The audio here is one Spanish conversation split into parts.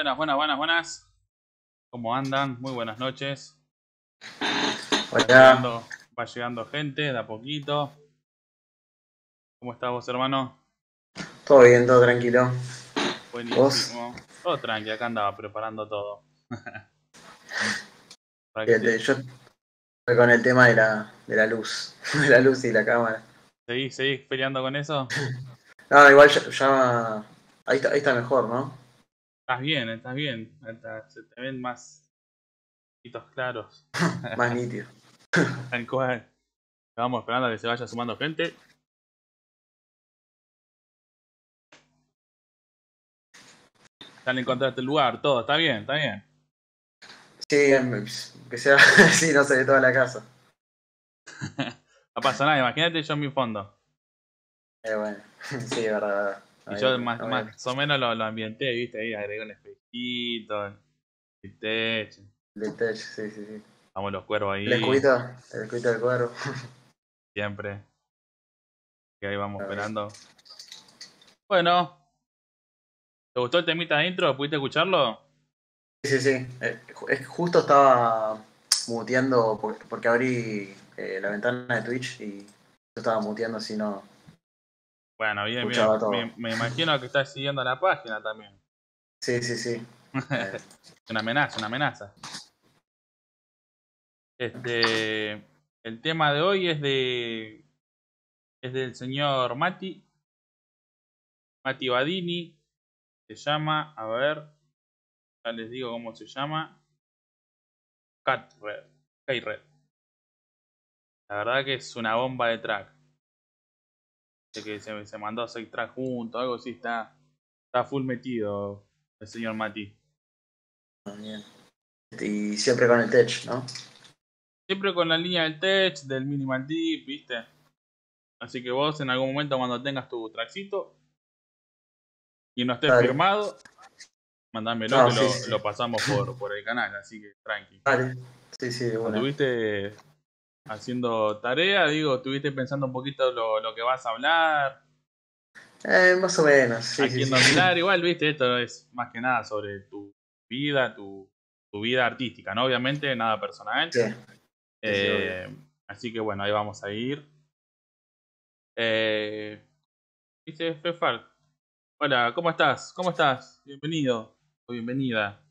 Buenas, buenas, buenas, buenas. ¿Cómo andan? Muy buenas noches. Va Hola, llegando, va llegando gente de a poquito. ¿Cómo estás vos, hermano? todo bien, todo tranquilo. Buenísimo. Todo tranqui, acá andaba preparando todo. Fíjate, te- yo estoy con el tema de la, de la luz, de la luz y la cámara. ¿Seguís, seguís peleando con eso? No, igual ya, ya- ahí, está, ahí está mejor, ¿no? Estás bien, estás bien. Se te ven más poquitos claros. Más nítido. Tal cual. Estamos esperando a que se vaya sumando gente. Ya le encontraste el lugar, todo, está bien, está bien. Sí, em, que sea así, no se ve toda la casa. No pasa nada, imagínate yo en mi fondo. Eh, bueno, sí, verdad, verdad. Y yo más, más o menos lo, lo ambienté, viste, ahí agregué un espejito, el techo, Del tech, sí, sí, sí. estamos los cuervos ahí, El escudito, el escudito del cuadro. siempre. Y ahí vamos esperando. Bueno. ¿Te gustó el temita de intro? ¿Pudiste escucharlo? Sí, sí, sí. Eh, que justo estaba muteando porque, porque abrí eh, la ventana de Twitch y yo estaba muteando si no. Bueno, bien, bien. Me, me imagino que estás siguiendo la página también. Sí, sí, sí. Una amenaza, una amenaza. Este, el tema de hoy es de es del señor Mati Mati Badini. Se llama, a ver, ya les digo cómo se llama. Cat Red. Red. La verdad que es una bomba de track. De que se, se mandó seis tracks juntos, algo así está, está full metido el señor Mati. Y siempre con el tech, ¿no? Siempre con la línea del tech, del minimal deep, ¿viste? Así que vos en algún momento cuando tengas tu trackcito y no esté Dale. firmado, mandámelo No, que sí, lo, sí, lo pasamos por, por el canal, así que tranqui. Vale. Sí, sí, una. estuviste haciendo tarea, digo, estuviste pensando un poquito lo, lo que vas a hablar, Eh, más o menos, sí, a quién sí. dominar, igual, ¿viste? Esto es más que nada sobre tu vida, tu, tu vida artística, ¿no? Obviamente, nada personal. Sí, Eh, así que bueno, ahí vamos a ir. Eh, dice Fefar. Hola, ¿cómo estás? ¿Cómo estás? Bienvenido o bienvenida.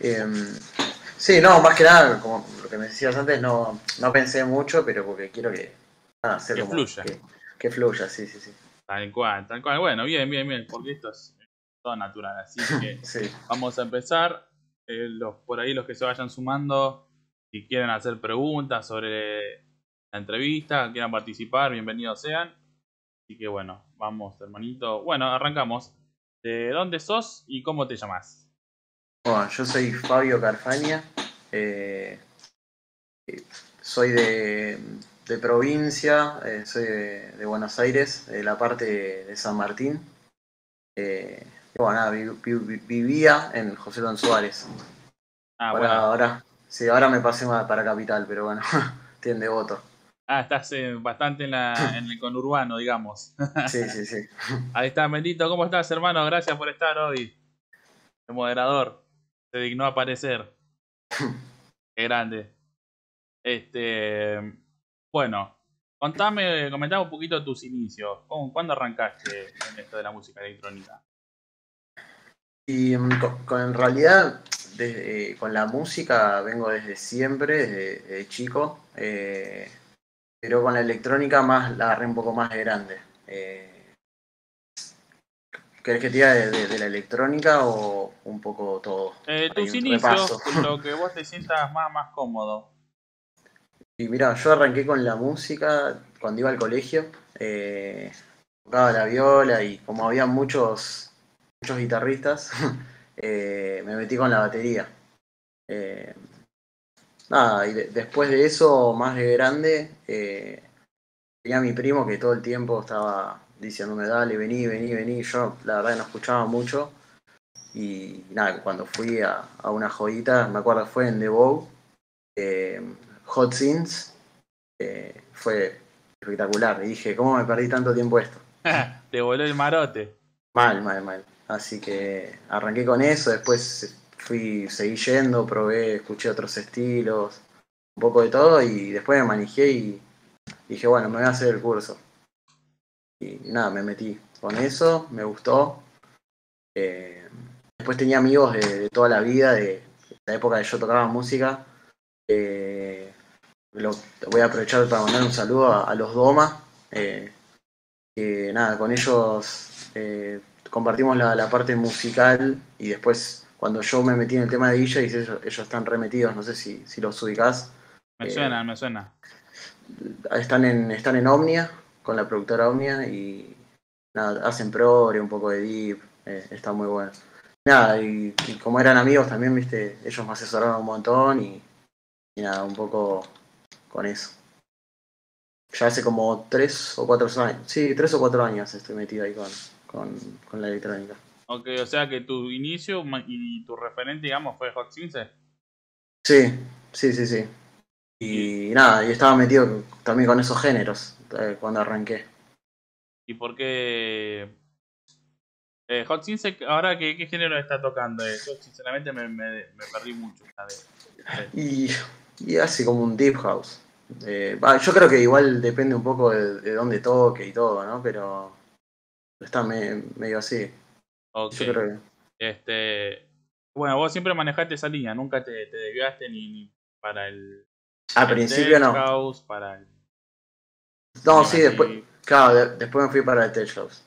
Em, sí, no, más que nada, como lo que me decías antes, no, no pensé mucho, pero porque quiero que. nada, Que como fluya. Que, que fluya, sí, sí, sí. Tal cual, tal cual. Bueno, bien, bien, bien, porque esto es todo natural. Así que Sí, vamos a empezar. Eh, los, por ahí los que se vayan sumando, si quieren hacer preguntas sobre la entrevista, quieran participar, bienvenidos sean. Así que bueno, vamos hermanito. Bueno, arrancamos. ¿De dónde sos y cómo te llamas? Bueno, yo soy Fabio Carfaña. Eh, soy de, de provincia, eh, soy de, de Buenos Aires, de la parte de San Martín. Eh, bueno, nada, vi- vi- vivía en José Don Suárez. Ah, ahora, bueno. ahora, sí, ahora me pasé más para Capital, pero bueno, tiene voto. Ah, estás eh, bastante en, la, en el conurbano, digamos. Sí, sí, sí. Ahí está, Bendito. ¿Cómo estás, hermano? Gracias por estar hoy. El moderador se dignó a aparecer. Grande. Este. Bueno, contame, comentame un poquito tus inicios. ¿Cómo, ¿Cuándo arrancaste en esto de la música electrónica? Y mm, con, en realidad, eh, con la música vengo desde siempre, desde, chico, eh, pero con la electrónica más la agarré un poco más de grande. Eh, ¿Querés que te diga de, de- de la electrónica o un poco todo? Eh, tus inicios, lo que vos te sientas más, más cómodo. Y mira, yo arranqué con la música cuando iba al colegio, eh, tocaba la viola y como había muchos, muchos guitarristas, eh, me metí con la batería. Eh, nada, y de- después de eso, más de grande, tenía a mi primo que todo el tiempo estaba diciéndome, dale, vení, vení, vení. Yo la verdad que no escuchaba mucho. Y nada, cuando fui a, a una jodita, me acuerdo fue en The Bow, eh, Hot Scenes, eh, fue espectacular. Y dije, ¿cómo me perdí tanto tiempo esto? Te voló el marote. Mal, mal, mal. Así que arranqué con eso, después fui, seguí yendo, probé, escuché otros estilos, un poco de todo y después me manejé y dije, bueno, me voy a hacer el curso. Y nada, me metí con eso, me gustó. Eh, después tenía amigos de, toda la vida, de la época que yo tocaba música. Eh, lo, voy a aprovechar para mandar un saludo a, los Doma. Eh, que nada, con ellos compartimos la, parte musical y después cuando yo me metí en el tema de DJs, ellos, ellos están remetidos, no sé si, si los ubicás. Me suena, me suena. Están en, están en Omnia, con la productora Omnia y nada, hacen progre, un poco de deep, está muy bueno. Nada, y, como eran amigos también, viste, ellos me asesoraron un montón y nada, un poco con eso. Ya hace como tres o cuatro años, sí, tres o cuatro años estoy metido ahí con, con, la electrónica. Ok, o sea que tu inicio y tu referente, digamos, fue Hot 15. Sí, sí, sí, sí. Y, nada, y estaba metido también con esos géneros eh, cuando arranqué. ¿Y por qué eh, Hot 15, ahora qué, qué género está tocando? Eh, yo sinceramente me, me, perdí mucho. Y, y hace como un deep house. Eh, yo creo que igual depende un poco de, dónde toque y todo, ¿no? Pero está medio así. Ok. Este, bueno, vos siempre manejaste esa línea, nunca te, desviaste ni, para el. Al principio no. House, para el. No, sí, después. Claro, después me fui para el Tech House.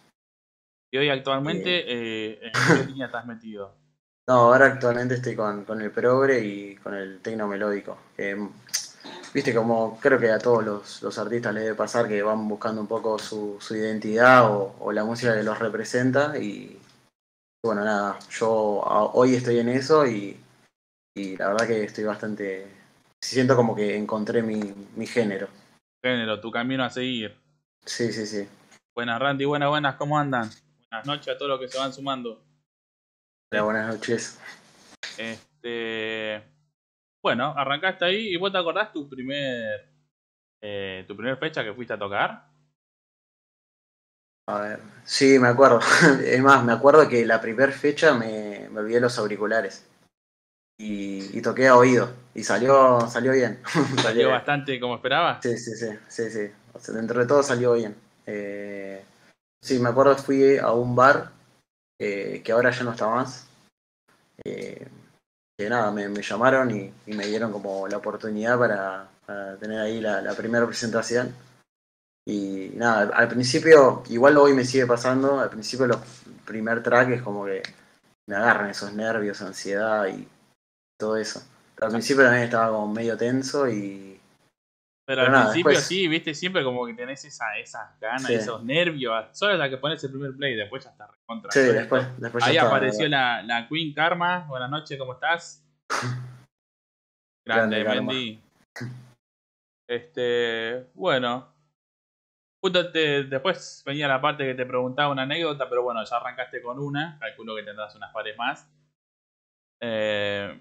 Y hoy actualmente, eh, ¿en qué línea estás metido? No, ahora actualmente estoy con, con el progre y con el tecno melódico. Viste, como creo que a todos los, artistas les debe pasar que van buscando un poco su, identidad o, la música que los representa y bueno, nada, yo hoy estoy en eso y, la verdad que estoy bastante... Siento como que encontré mi, género. Género, tu camino a seguir. Sí, sí, sí. Buenas Randy, buenas, buenas, ¿cómo andan? Buenas noches a todos los que se van sumando. Hola, buenas noches. Este bueno, arrancaste ahí y vos te acordás tu primer eh, tu primer fecha que fuiste a tocar. A ver, sí, me acuerdo. Es más, me acuerdo que la primera fecha me, me, olvidé los auriculares. Y, toqué a oído. Y salió, salió bien. ¿Salió bastante como esperaba? Sí, sí, sí, sí, sí. dentro de todo salió bien. Eh, sí, me acuerdo que fui a un bar eh, que ahora ya no está más. Eh, que nada, me, llamaron y, me dieron como la oportunidad para, tener ahí la, primera presentación. Y nada, al principio, igual hoy me sigue pasando, al principio los primer track es como que me agarran esos nervios, ansiedad y todo eso. al principio también estaba como medio tenso y... Pero, al principio sí, viste, siempre como que tenés esa, esas ganas, esos nervios. Solo la que pones el primer play, después ya está recontra. Sí, después, después Ahí apareció la, la, Queen Karma. Buenas noches, ¿cómo estás? Grande, Mendy. Este, bueno. Justo después venía la parte que te preguntaba una anécdota, pero bueno, ya arrancaste con una. Calculo que tendrás unas pares más. Eh,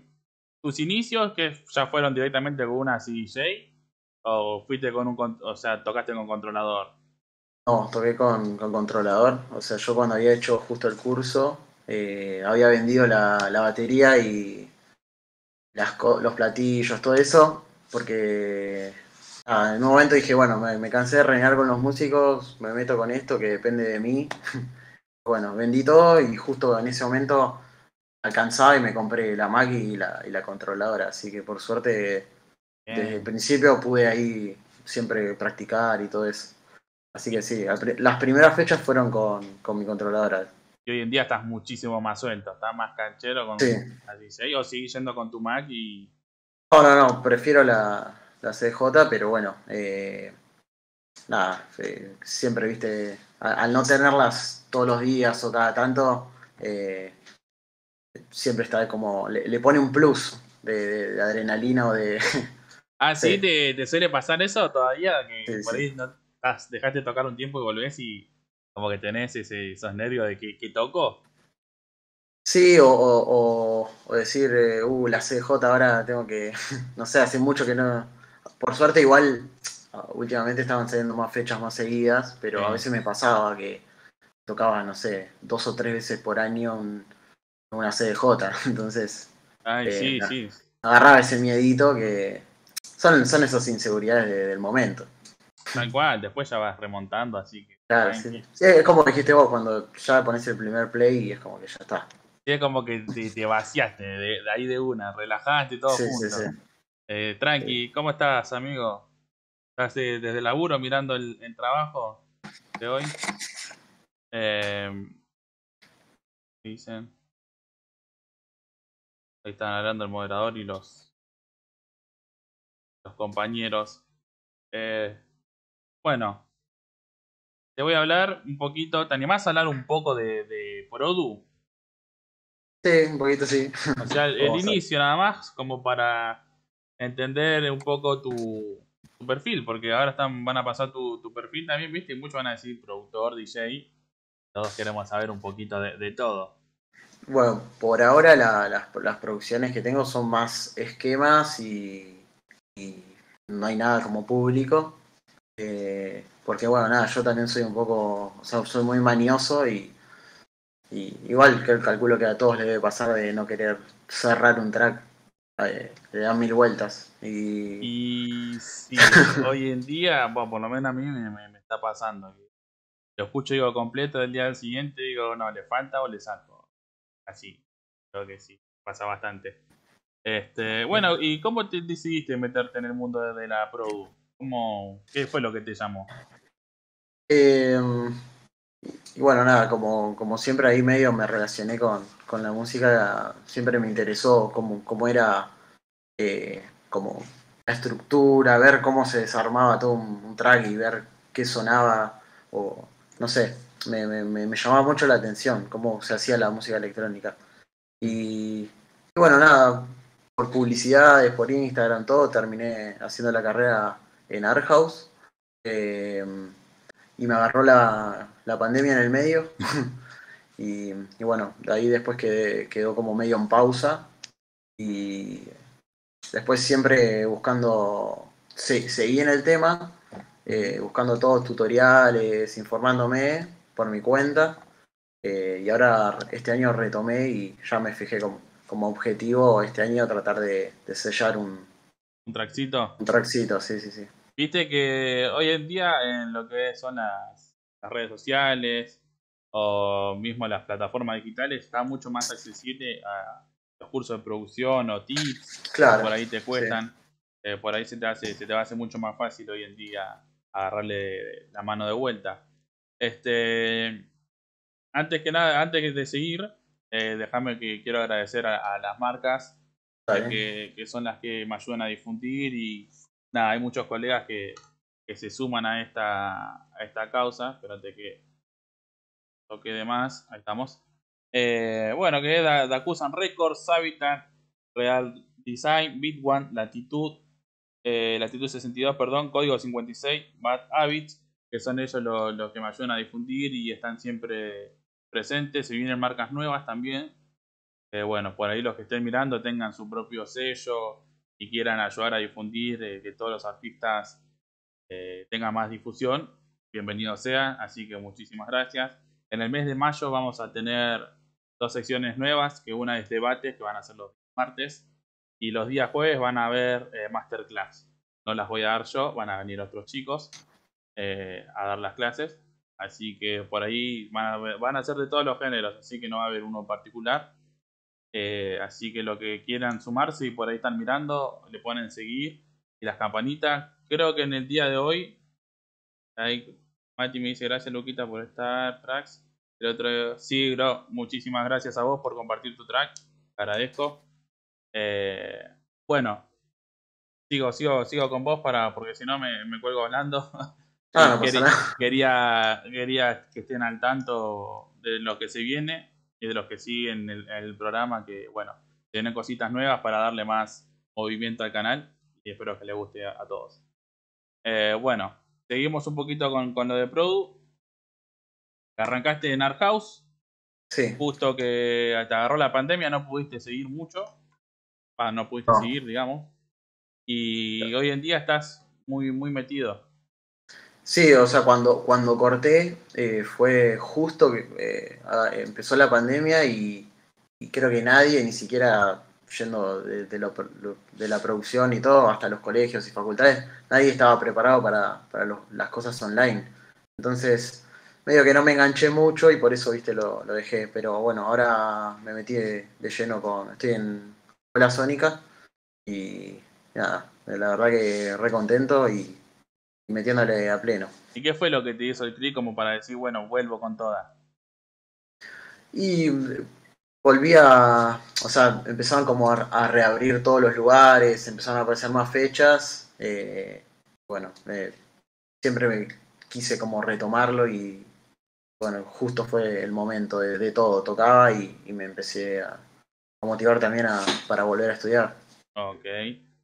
¿Tus inicios que ya fueron directamente con una CDJ? ¿O fuiste con un, o sea, tocaste con controlador? No, toqué con, controlador. O sea, yo cuando había hecho justo el curso, eh, había vendido la, batería y las, los platillos, todo eso, porque en un momento dije, bueno, me, cansé de reinar con los músicos, me meto con esto que depende de mí. bueno, vendí todo y justo en ese momento alcanzaba y me compré la Mac y la, y la controladora, así que por suerte desde el principio pude ahí siempre practicar y todo eso. Así que sí, las primeras fechas fueron con, mi controladora. Y hoy en día estás muchísimo más suelto, estás más canchero con sí. la 16 o sigues yendo con tu Mac y... No, no, no, prefiero la, la CJ, pero bueno, eh, nada, eh, siempre, viste, al, no tenerlas todos los días o cada tanto, eh, siempre está como, le, pone un plus de adrenalina o de, Ah, sí, ¿Te, suele pasar eso todavía, que por ahí no, dejaste tocar un tiempo y volvés y como que tenés ese, esos nervios de que, toco. Sí, o, decir, eh, uh, la CJ ahora tengo que, no sé, hace mucho que no... Por suerte igual, últimamente estaban saliendo más fechas más seguidas, pero a veces me pasaba que tocaba, no sé, dos o tres veces por año en una CDJ. Entonces, Ay, Eh, sí, agarraba ese miedito que son, son esas inseguridades de- del momento. Tal cual, después ya vas remontando, así que. Claro, sí. Sí, es como dijiste vos, cuando ya pones el primer play y es como que ya está. Sí, es como que te, te vaciaste de, de ahí de una, relajaste todo Sí, junto. sí. Eh, tranqui, ¿cómo estás, amigo? ¿Estás desde el laburo mirando el, el trabajo de hoy? Eh, ¿qué dicen? Ahí están hablando el moderador y los, los compañeros. Eh, bueno, te voy a hablar un poquito. ¿Te animás a hablar un poco de, de Produ? Sí, un poquito sí. O sea, el, inicio nada más, como para entender un poco tu, tu perfil, porque ahora están, van a pasar tu, tu perfil también, ¿viste? Y muchos van a decir productor, DJ. Todos queremos saber un poquito de, de todo. Bueno, por ahora la- las, las producciones que tengo son más esquemas y, y no hay nada como público. Eh, porque bueno, nada, yo también soy un poco, o sea, soy muy manioso y, y igual que calculo que a todos les debe pasar de no querer cerrar un track, eh, le dan mil vueltas. Y, Y sí, hoy en día, bueno, por lo menos a mí me, me- me está pasando. Lo escucho, digo, completo del día del siguiente, digo, no, le falta o le saco. Así, creo que sí, pasa bastante. Este, bueno, ¿y cómo te decidiste meterte en el mundo de, la Pro? ¿Cómo, ¿Qué fue lo que te llamó? Eh, y bueno, nada, como, como siempre ahí medio me relacioné con, con la música, siempre me interesó cómo, cómo era eh, como la estructura, ver cómo se desarmaba todo un, un track y ver qué sonaba, o no sé, me, me, me- llamaba mucho la atención cómo se hacía la música electrónica. Y, bueno, nada, por publicidades, por Instagram, todo, terminé haciendo la carrera en Art House. Eh, y me agarró la, la pandemia en el medio. y, y bueno, de ahí después quedé- quedó como medio en pausa. Y después siempre buscando, se- seguí en el tema, eh, buscando todos tutoriales, informándome por mi cuenta. Eh, y ahora este año retomé y ya me fijé como, como objetivo este año tratar de, de sellar un, ¿Un trackcito? un trackcito, sí, sí, sí. Viste que hoy en día en lo que son las, las redes sociales o mismo las plataformas digitales está mucho más accesible a los cursos de producción o tips que Claro. por ahí te cuestan. Eh, por ahí se te, hace, se te va a hacer mucho más fácil hoy en día agarrarle la mano de vuelta. Este, antes que nada, antes de seguir, eh, déjame que quiero agradecer a, a las marcas bien. que, que son las que me ayudan a difundir y nada, hay muchos colegas que, que se suman a esta, a esta causa. Espérate que toque de más, ahí estamos. Eh, bueno, que es Da- Dakusan Records, Habitat, Real Design, Bit One, Latitud, eh, Latitud 62, perdón, Código 56, Bad Habits, que son ellos los, que me ayudan a difundir y están siempre presentes. Se vienen marcas nuevas también. Eh, bueno, por ahí los que estén mirando tengan su propio sello y quieran ayudar a difundir, eh, que todos los artistas eh, tengan más difusión, bienvenido sea. Así que muchísimas gracias. En el mes de mayo vamos a tener dos secciones nuevas, que una es debates, que van a ser los martes, y los días jueves van a haber eh, masterclass. No las voy a dar yo, van a venir otros chicos eh, a dar las clases. Así que por ahí van a, van a ser de todos los géneros, así que no va a haber uno particular. Eh, así que lo que quieran sumarse y por ahí están mirando, le ponen seguir y las campanitas. Creo que en el día de hoy, ahí Mati me dice gracias Luquita por estar, tracks. El otro, sí, bro, muchísimas gracias a vos por compartir tu track, te agradezco. Eh, bueno, sigo, sigo, sigo con vos para, porque si no me, me cuelgo hablando. Ah, no pasa quería, quería, quería que estén al tanto de lo que se viene y de los que siguen el, el programa, que bueno, tienen cositas nuevas para darle más movimiento al canal y espero que les guste a, a todos. Eh, bueno, seguimos un poquito con, con lo de Produ. Arrancaste en Art House, Sí, justo que te agarró la pandemia, no pudiste seguir mucho. Ah, no pudiste No. seguir, digamos. Y hoy en día estás muy, muy metido. Sí, o sea, cuando, cuando corté eh, fue justo que eh, empezó la pandemia y, creo que nadie, ni siquiera yendo de, de, la producción y todo, hasta los colegios y facultades, nadie estaba preparado para, para las cosas online. Entonces, medio que no me enganché mucho y por eso, viste, lo, lo dejé. Pero bueno, ahora me metí de, lleno con. Estoy en Hola Sónica y nada, la verdad que re contento y, metiéndole a pleno. ¿Y qué fue lo que te hizo el clic como para decir, bueno, vuelvo con toda? Y volví a, o sea, empezaron como a, reabrir todos los lugares, empezaron a aparecer más fechas. Eh, bueno, siempre me quise como retomarlo y bueno, justo fue el momento de, todo, tocaba y, me empecé a, motivar también para volver a estudiar. Ok,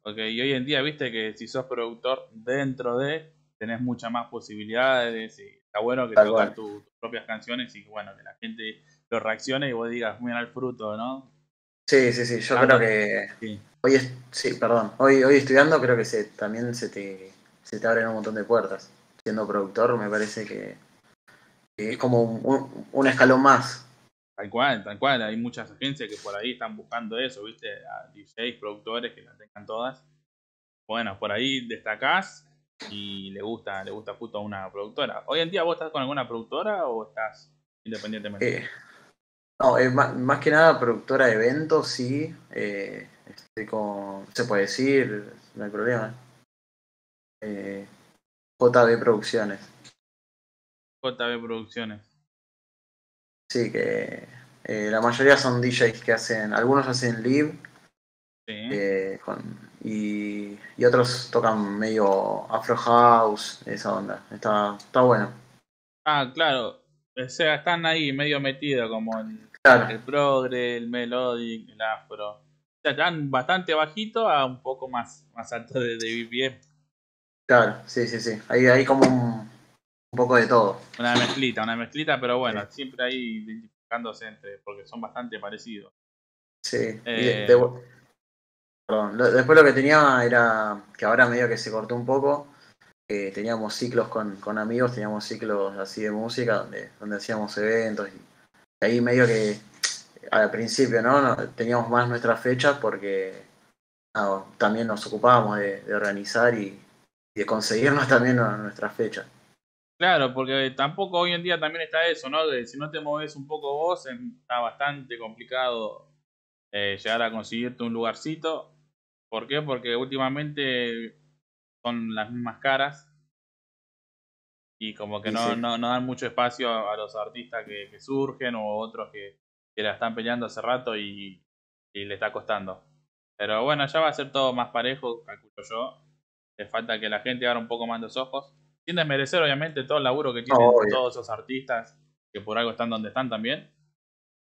ok, y hoy en día viste que si sos productor dentro de, tenés muchas más posibilidades y está bueno que toques tus propias canciones y bueno, que la gente lo reaccione y vos digas, mira el fruto, ¿no? Sí, sí, sí, yo creo que hoy es, sí, perdón, hoy, hoy estudiando creo que se, también se te, se te abren un montón de puertas. Siendo productor me parece que es como un, escalón más. Tal cual, tal cual. Hay muchas agencias que por ahí están buscando eso, ¿viste? A DJs, productores que las tengan todas. Bueno, por ahí destacás y le gusta, le gusta justo a una productora. ¿Hoy en día vos estás con alguna productora o estás independientemente? Eh, no, más, que nada productora de eventos, sí. Eh, estoy con, se puede decir, no hay problema. Eh, JB Producciones. JB Producciones. Sí, que eh, la mayoría son DJs que hacen, algunos hacen live eh, y, otros tocan medio Afro House, esa onda. Está, está bueno. Ah, claro. O sea, están ahí medio metidos como el, el progre, el melodic, el afro. O sea, están bastante bajito a un poco más, más alto de, de BPM. Claro, sí, sí, sí. Ahí hay como un, un poco de todo. Una mezclita, una mezclita, pero bueno, siempre ahí identificándose entre, porque son bastante parecidos. Sí. Eh, perdón, después lo que tenía era que ahora medio que se cortó un poco. Eh, teníamos ciclos con, con, amigos, teníamos ciclos así de música donde, donde hacíamos eventos y ahí medio que al principio no, teníamos más nuestras fechas porque también nos ocupábamos de, organizar y, y, de conseguirnos también nuestras fechas. Claro, porque tampoco hoy en día también está eso, ¿no? De si no te mueves un poco vos, está bastante complicado eh, llegar a conseguirte un lugarcito. ¿Por qué? Porque últimamente son las mismas caras y como que no, no, no, dan mucho espacio a, los artistas que, surgen o otros que, que, la están peleando hace rato y, y le está costando. Pero bueno, ya va a ser todo más parejo, calculo yo. Le falta que la gente abra un poco más los ojos sin desmerecer, obviamente, todo el laburo que tienen todos esos artistas que por algo están donde están también.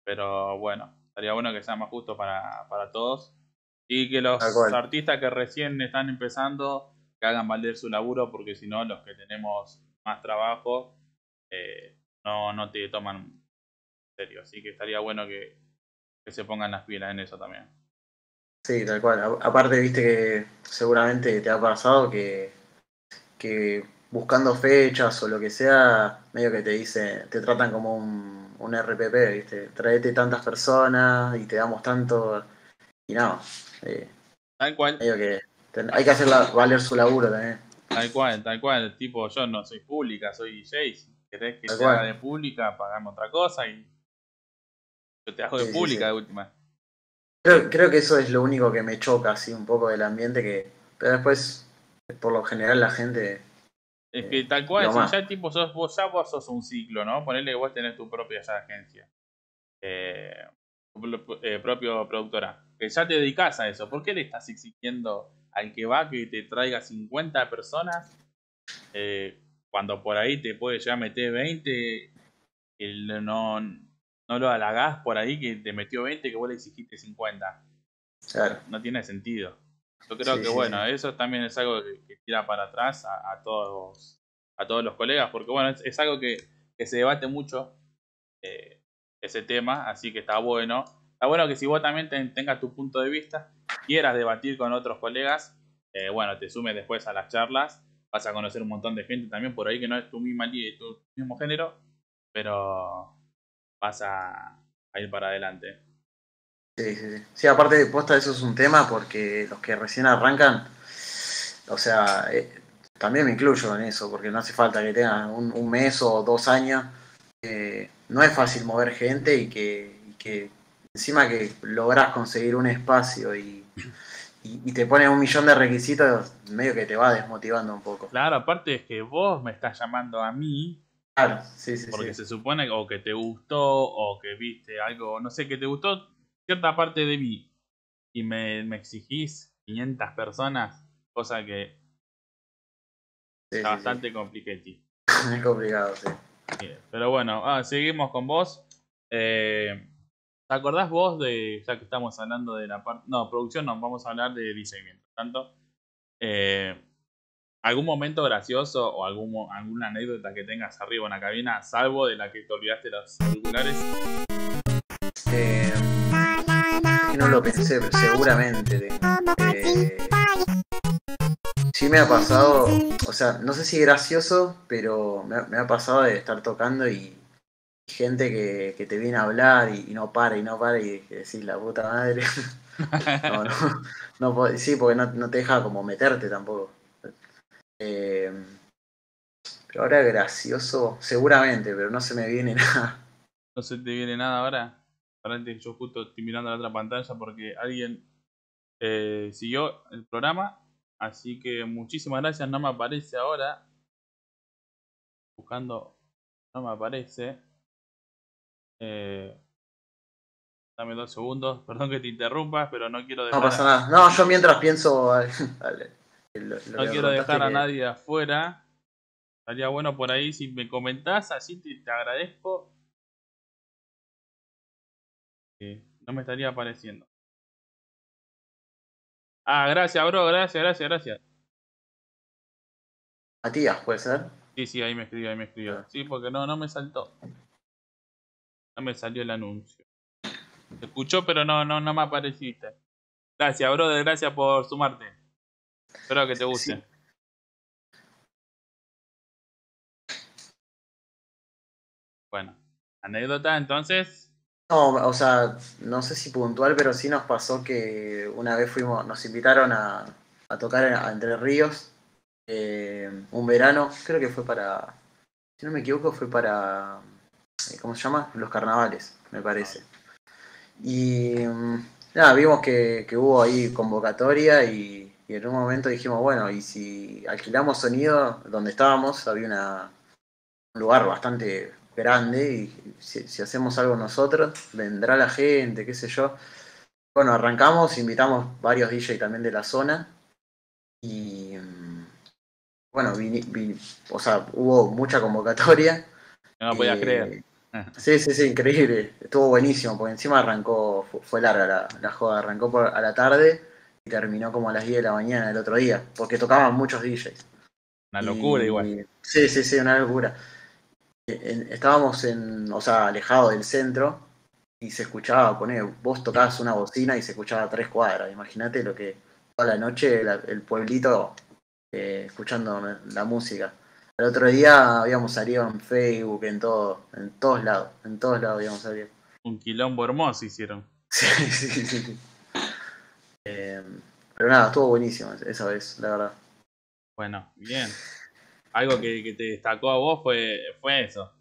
Pero bueno, estaría bueno que sea más justo para, para todos. Y que los artistas que recién están empezando que hagan valer su laburo, porque si no, los que tenemos más trabajo eh, no, no te toman en serio. Así que estaría bueno que, que se pongan las pilas en eso también. Sí, tal cual. aparte, viste que seguramente te ha pasado que, que buscando fechas o lo que sea, medio que te dice, te tratan como un, un RPP, ¿viste? Traete tantas personas y te damos tanto. Y no. Eh, tal cual. Medio que hay que hacerla valer su laburo también. Tal cual, tal cual. Tipo, yo no soy pública, soy Jace. ¿Querés que sea de pública? Pagame otra cosa y. Yo te hago de pública de última. Creo, creo que eso es lo único que me choca así un poco del ambiente que. Pero después, por lo general, la gente es que tal cual, si ya tipo sos, vos ya vos sos un ciclo, ¿no? Ponerle que vos tenés tu propia agencia. Eh, tu eh, propio productora. Que ya te dedicas a eso. ¿Por qué le estás exigiendo al que va que te traiga 50 personas? Eh, cuando por ahí te puede ya meter 20, no, no lo halagás por ahí que te metió 20 que vos le exigiste 50. Claro. No tiene sentido. Yo creo que bueno, eso también es algo que, tira para atrás a, todos a todos los colegas, porque bueno, es, algo que, se debate mucho eh, ese tema, así que está bueno. Está bueno que si vos también tengas tu punto de vista, quieras debatir con otros colegas, eh, bueno, te sumes después a las charlas vas a conocer un montón de gente también por ahí que no es tu misma tu mismo género, pero vas a, ir para adelante. Sí, sí, sí. Sí, aparte de posta, eso es un tema porque los que recién arrancan, o sea, eh, también me incluyo en eso, porque no hace falta que tengan un, mes o dos años. no es fácil mover gente y que, y que encima que logras conseguir un espacio y y, te pone un millón de requisitos, medio que te va desmotivando un poco. Claro, aparte es que vos me estás llamando a mí. Claro, sí, sí. Porque se supone o que te gustó o que viste algo, no sé, que te gustó cierta parte de mí y me, me exigís 500 personas, cosa que está bastante complicado. Es complicado, sí. Pero bueno, ah, seguimos con vos. Eh, ¿Te acordás vos de, ya que estamos hablando de la parte, no, producción no, vamos a hablar de diseño, tanto, eh, algún momento gracioso o algún, alguna anécdota que tengas arriba en la cabina, salvo de la que te olvidaste los auriculares? No lo pensé, seguramente. Eh, sí me ha pasado, o sea, no sé si gracioso, pero me ha pasado de estar tocando y gente que, que, te viene a hablar y, no para y no para y decís la puta madre. no, no, no, sí, porque no, no, te deja como meterte tampoco. Eh, pero ahora gracioso, seguramente, pero no se me viene nada. ¿No se te viene nada ahora? Ahora yo justo estoy mirando la otra pantalla porque alguien eh, siguió el programa. Así que muchísimas gracias. No me aparece ahora. Buscando. No me aparece. Eh, dame dos segundos, perdón que te interrumpas, pero no quiero dejar. No pasa nada. No, yo mientras pienso. no quiero dejar a nadie afuera. Estaría bueno por ahí si me comentás, así te, agradezco. No me estaría apareciendo. Ah, gracias, bro, gracias, gracias, gracias. Matías, ¿puede ser? Sí, sí, ahí me escribió, ahí me escribió. Ah. Sí, porque no, no me saltó me salió el anuncio. Se escuchó, pero no, no, no me apareciste. Gracias, brother, gracias por sumarte. Espero que te guste. Bueno, anécdota entonces. No, o sea, no sé si puntual, pero sí nos pasó que una vez fuimos, nos invitaron a, tocar a Entre Ríos eh, un verano, creo que fue para, si no me equivoco, fue para eh, ¿cómo se llama? Los carnavales, me parece. Y mm, nada, vimos que, hubo ahí convocatoria y, en un momento dijimos, bueno, y si alquilamos sonido donde estábamos, había una, un lugar bastante grande y si, hacemos algo nosotros, vendrá la gente, qué sé yo. Bueno, arrancamos, invitamos varios DJ también de la zona y mm, bueno, o sea, hubo mucha convocatoria. No podía creer. Eh, Sí, sí, sí, increíble. Estuvo buenísimo, porque encima arrancó, fue larga la, la joda, arrancó por, a la tarde y terminó como a las 10 de la mañana el otro día, porque tocaban muchos DJs. Una locura igual. Sí, sí, sí, una locura. Estábamos en, o sea, alejados del centro y se escuchaba, poner, vos tocabas una bocina y se escuchaba a tres cuadras. Imagínate lo que toda la noche el pueblito eh, escuchando la música. El otro día habíamos salido en Facebook, en todo, en todos lados, en todos lados habíamos salido. Un quilombo hermoso hicieron. Sí, sí, sí. Eh, pero nada, estuvo buenísimo esa vez, la verdad. Bueno, bien. Algo que, te destacó a vos fue, fue eso.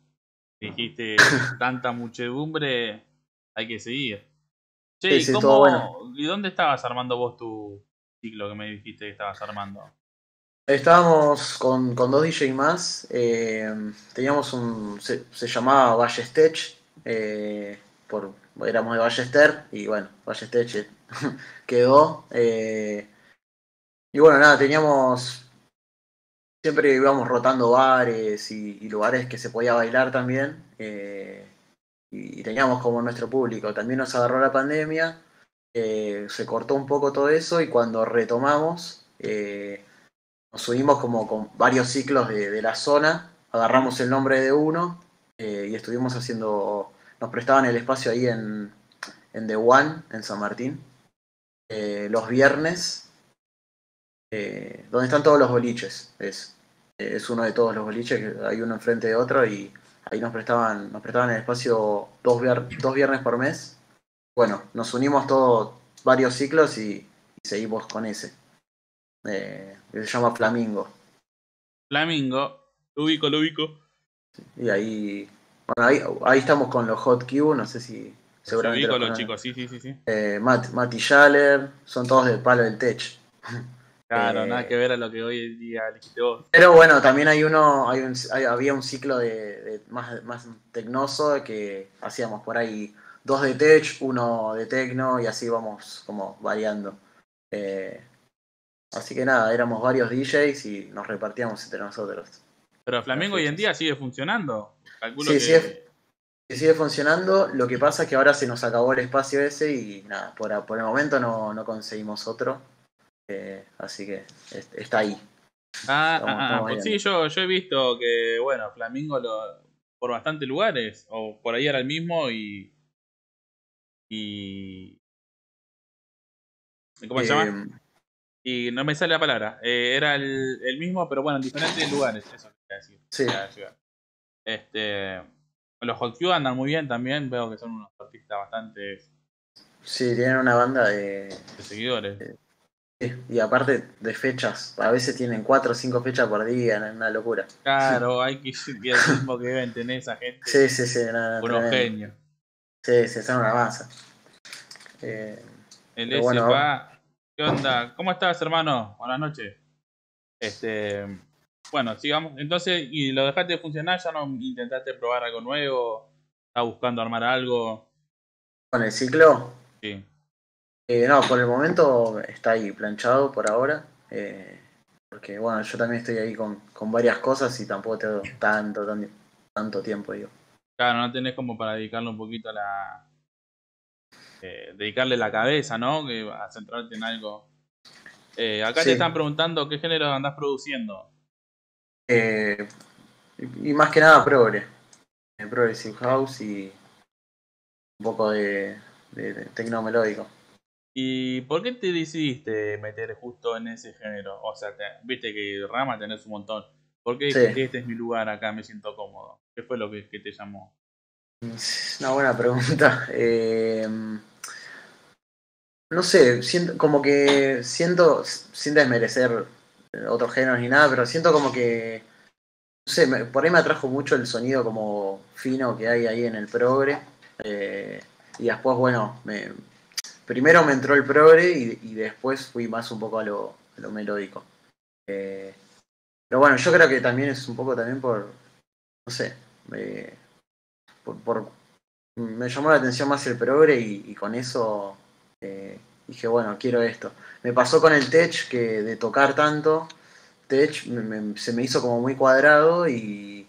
Dijiste, tanta muchedumbre, hay que seguir. Che, ¿y, ¿y dónde estabas armando vos tu ciclo que me dijiste que estabas armando? Estábamos con, con dos DJs más. Eh, teníamos un. Se, llamaba Ballestech. Eh, por, éramos de Ballester. Y bueno, Ballestech quedó. Eh, y bueno, nada, teníamos. Siempre íbamos rotando bares y, lugares que se podía bailar también. y, teníamos como nuestro público. También nos agarró la pandemia. se cortó un poco todo eso. Y cuando retomamos nos subimos como con varios ciclos de, la zona, agarramos el nombre de uno eh, y estuvimos haciendo, nos prestaban el espacio ahí en, en The One, en San Martín, eh, los viernes, eh, donde están todos los boliches, es es uno de todos los boliches, hay uno enfrente de otro y ahí nos prestaban, nos prestaban el espacio dos, dos viernes por mes. Bueno, nos unimos todos varios ciclos y, seguimos con ese. Eh, que se llama Flamingo. Flamingo, lo ubico, lo ubico. Y ahí, bueno, ahí, ahí estamos con los Hot Q, no sé si seguramente. Lo ubico los chicos, sí, sí, sí. sí. Eh, Matt, Matt y Schaller, son todos del palo del tech. Claro, nada que ver a lo que hoy en día elegiste vos. Pero bueno, también hay uno, hay un, había un ciclo de, más, más tecnoso que hacíamos por ahí dos de tech, uno de tecno y así vamos como variando. Eh, así que nada, éramos varios DJs y nos repartíamos entre nosotros. Pero Flamengo hoy en día sigue funcionando. Calculo sí, sigue, sigue, funcionando. Lo que pasa es que ahora se nos acabó el espacio ese y nada, por, por el momento no, no conseguimos otro. Eh, así que está ahí. Ah, ah, ah pues sí, yo, yo he visto que, bueno, Flamingo lo, por bastantes lugares, o por ahí era el mismo y. y ¿Cómo se llama? Em, y no me sale la palabra. Eh, era el, el, mismo, pero bueno, en diferentes lugares, eso quería decir. Sí. Este, los Hot andan muy bien también, veo que son unos artistas bastante. Sí, tienen una banda de, de seguidores. Y aparte de fechas, a veces tienen cuatro o cinco fechas por día, es una locura. Claro, hay que ir el mismo que deben tener esa gente. Sí, sí, sí, nada, unos genios. Sí, sí, son una masa. Eh, el S bueno, va. ¿Qué onda? ¿Cómo estás, hermano? Buenas noches. Este, bueno, sigamos. Entonces, ¿y lo dejaste de funcionar? ¿Ya no intentaste probar algo nuevo? ¿Estás buscando armar algo? ¿Con el ciclo? Sí. Eh, no, por el momento está ahí planchado por ahora. Eh, porque bueno, yo también estoy ahí con, varias cosas y tampoco tengo tanto, tanto tiempo, digo. Claro, no tenés como para dedicarle un poquito a la. Eh, dedicarle la cabeza, ¿no? a centrarte en algo. acá te están preguntando qué género andás produciendo. y más que nada progre. Progressive House y un poco de, de, de tecno melódico. ¿Y por qué te decidiste meter justo en ese género? O sea, viste que rama tenés un montón. ¿Por qué dijiste este es mi lugar acá, me siento cómodo? ¿Qué fue lo que, te llamó? Una buena pregunta. Em, no sé, siento como que siento, sin desmerecer otros géneros ni nada, pero siento como que, no sé, por ahí me atrajo mucho el sonido como fino que hay ahí en el progre. Eh, y después, bueno, me, primero me entró el progre y, después fui más un poco a lo, melódico. Eh, pero bueno, yo creo que también es un poco también por, no sé, por, me llamó la atención más el progre y, con eso eh, dije, bueno, quiero esto. Me pasó con el tech que de tocar tanto, tech se me hizo como muy cuadrado y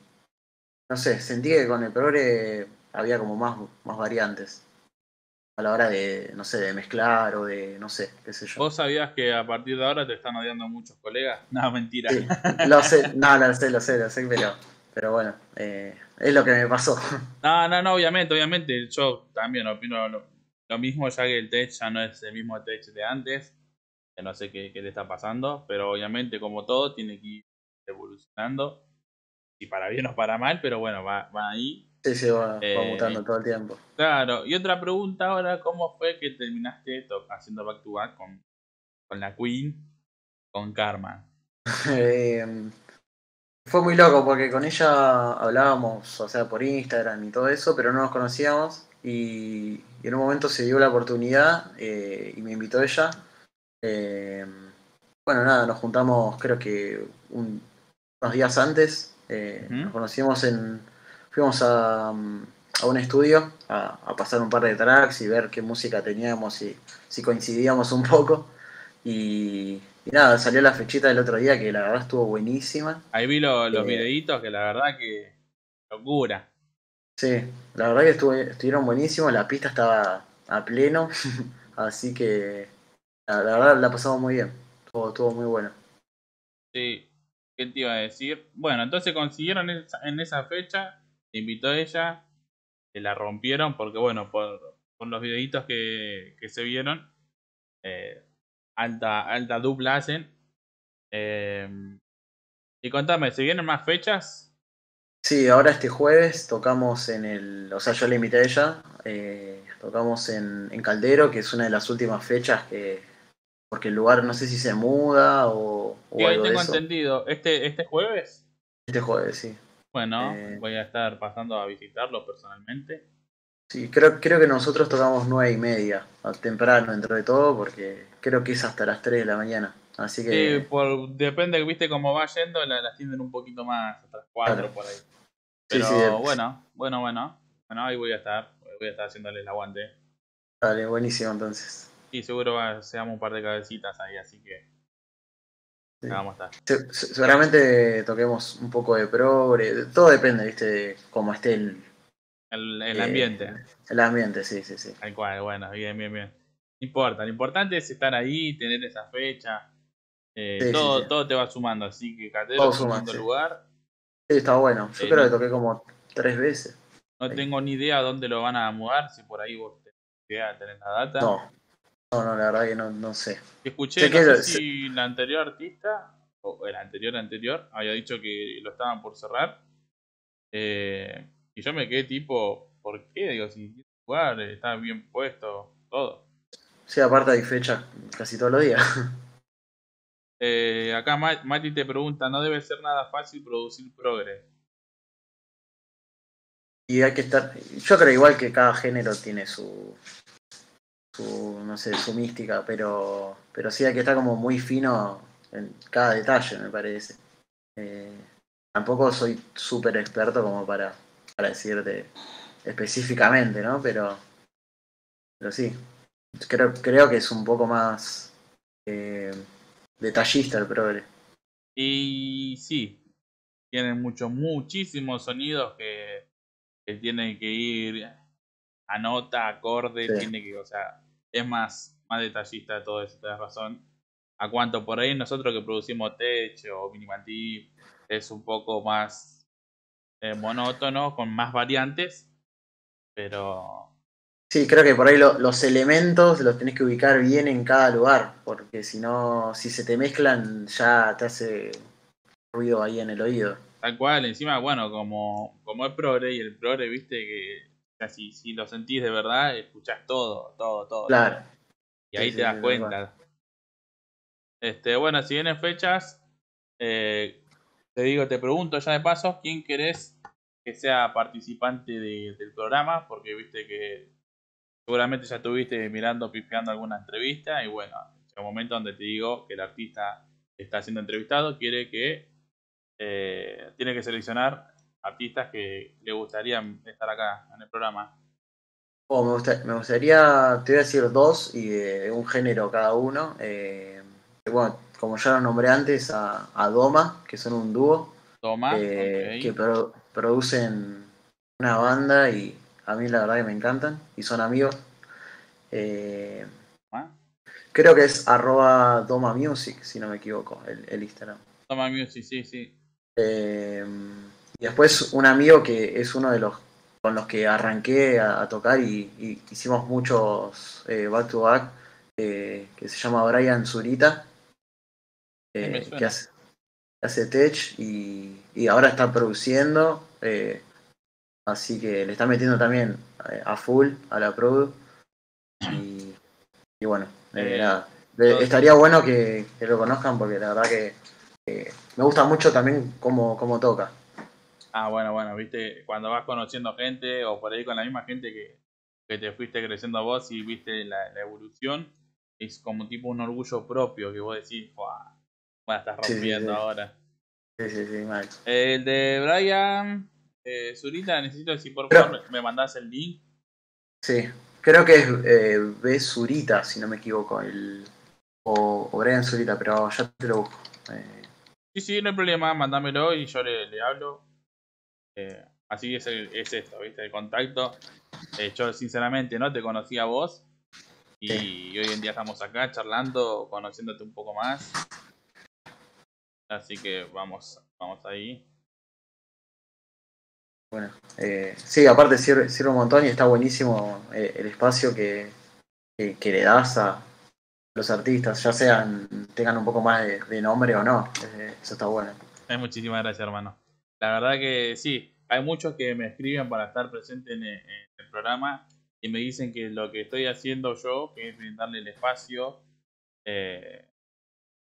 no sé, sentí que con el progre había como más, más variantes a la hora de, no sé, de mezclar o de, no sé, qué sé yo. ¿Vos sabías que a partir de ahora te están odiando muchos colegas? No, mentira. lo sé, no, lo sé, lo sé, lo sé, pero, pero bueno, eh, es lo que me pasó. No, no, no, obviamente, obviamente, yo también opino lo, mismo, ya que el tech ya no es el mismo tech de antes, que no sé qué, qué le está pasando, pero obviamente como todo tiene que ir evolucionando, y para bien o para mal, pero bueno, va, va ahí Sí, sí, va, eh, mutando todo el tiempo. Claro, y otra pregunta ahora, ¿cómo fue que terminaste haciendo back to back con, con la Queen, con Karma? Em, fue muy loco porque con ella hablábamos, o sea, por Instagram y todo eso, pero no nos conocíamos y, en un momento se dio la oportunidad eh, y me invitó ella. Em, bueno, nada, nos juntamos creo que unos días antes, eh, nos conocimos en fuimos a, un estudio a, pasar un par de tracks y ver qué música teníamos y si coincidíamos un poco. Y, nada, salió la fechita del otro día que la verdad estuvo buenísima. Ahí vi los eh, videitos que la verdad que locura. Sí, la verdad que estuvo, estuvieron buenísimos, la pista estaba a pleno, así que la, verdad la pasamos muy bien, estuvo, estuvo muy bueno. Sí, ¿qué te iba a decir? Bueno, entonces consiguieron en esa fecha te invitó ella, que la rompieron porque, bueno, por, los videitos que, que se vieron, eh, alta, alta dupla hacen. Em, Y contame, ¿se vienen más fechas? Sí, ahora este jueves tocamos en el. O sea, yo le invité a ella. eh, tocamos en, en Caldero, que es una de las últimas fechas que. Porque el lugar no sé si se muda o, o Sí, ahí algo de tengo eso. entendido. ¿Este, ¿Este jueves? Este jueves, sí. Bueno, Eh. voy a estar pasando a visitarlo personalmente. Sí, creo, creo que nosotros tocamos nueve y media, temprano dentro de todo, porque creo que es hasta las 3 de la mañana. Así Sí, que por, depende, viste cómo va yendo, la, la tienden un poquito más, hasta las 4 Claro. por ahí. Sí, Pero sí, bueno, bueno, bueno. Bueno, ahí voy a estar. Voy a estar haciéndole el aguante. dale, buenísimo entonces. Y seguro va, seamos un par de cabecitas ahí, así que Sí. ahí vamos a estar. Se- se- seguramente toquemos un poco de progre, todo depende, viste, de cómo esté el, El, el eh, ambiente, El ambiente, sí, sí, sí. tal cual, bueno, bien, bien, bien. No importa, lo importante es estar ahí, tener esa fecha. Eh, Sí, todo, sí. todo te va sumando, así que Catero Todo es un suma, lindo sí. lugar. Sí, está bueno. Yo Sí, creo que toqué como tres veces. No tengo ni idea dónde lo van a mudar, si por ahí vos tenés idea, tenés la data. No, no, no, la verdad que no, no sé. Escuché, Sé no que sé si la anterior artista, o el anterior anterior, había dicho que lo estaban por cerrar. Eh, y yo me quedé tipo, ¿por qué? Digo, si el lugar está bien puesto, todo. Sí, aparte hay fechas casi todos los días. Eh, acá Ma- Mati te pregunta, ¿no debe ser nada fácil producir progre? Y hay que estar. Yo creo igual que cada género tiene su. Su no sé, su mística, pero. Pero sí hay que estar como muy fino en cada detalle, me parece. Eh, tampoco soy súper experto como para, para decirte específicamente, ¿no? Pero. Pero sí. Creo, creo que es un poco más. eh, detallista el progre. Y sí, tienen muchos, muchísimos sonidos que, que tienen que ir a nota, acorde, Sí. tiene que, o sea, es más, más detallista de todo eso, tenés razón. A cuanto por ahí nosotros que producimos tech o minimativ es un poco más eh, monótono, con más variantes, pero Sí, creo que por ahí lo- los elementos los tenés que ubicar bien en cada lugar, porque si no, si se te mezclan ya te hace ruido ahí en el oído. Tal cual, encima, bueno, como, como es progre y el progre, viste que si, si lo sentís de verdad, escuchás todo, todo, todo. Claro. Y ahí Sí, te das cuenta. Este, bueno, si vienen fechas, eh, te digo, te pregunto ya de paso, ¿quién querés que sea participante de- del programa? Porque viste que seguramente ya estuviste mirando, pifiando alguna entrevista y bueno, llega un momento donde te digo que el artista está siendo entrevistado, quiere que eh, tiene que seleccionar artistas que le gustarían estar acá en el programa. Oh, me, gusta- me gustaría, te voy a decir dos y de un género cada uno. Eh, bueno, como ya lo nombré antes, a, a Doma, que son un dúo, Toma, eh, que pro- producen una banda y a mí la verdad que me encantan y son amigos. Eh, Toma. creo que es arroba Doma Music, si no me equivoco, el, el Instagram. Toma Music, sí, sí. Y después un amigo que es uno de los con los que arranqué a, a tocar y, y hicimos muchos eh, back to back, eh, que se llama Brian Zurita, eh, que hace, hace tech y, y ahora está produciendo, eh, así que le está metiendo también a full a la produ. Y, y bueno, nada. De- estaría bueno que, que lo conozcan porque la verdad que me gusta mucho también cómo, cómo toca. Ah, bueno, bueno, viste, cuando vas conociendo gente o por ahí con la misma gente que, que te fuiste creciendo vos y viste la, la evolución, es como tipo un orgullo propio que vos decís, ¡Fua! Bueno, estás sí, rompiendo sí. ahora. Sí, sí, sí, mal. El de Brian eh, Zurita, necesito si por favor me, me mandás el link. Sí, creo que es eh, B. Zurita, si no me equivoco, el, o, o Brian Zurita, pero ya te lo busco. Eh, Sí, sí, no hay problema, mándamelo y yo le, le hablo. Eh, así es, el- es esto, ¿viste? El contacto. Eh, yo sinceramente no te conocía a vos y Sí. hoy en día estamos acá charlando, conociéndote un poco más. Así que vamos, vamos ahí. bueno, eh, sí, aparte sirve, sirve un montón y está buenísimo eh, el espacio que, que, que le das a los artistas, ya sean tengan un poco más de, de nombre o no. Eh, eso está bueno. Muchísimas gracias, hermano. La verdad que sí, hay muchos que me escriben para estar presente en el, programa y me dicen que lo que estoy haciendo yo, que es brindarle el espacio eh,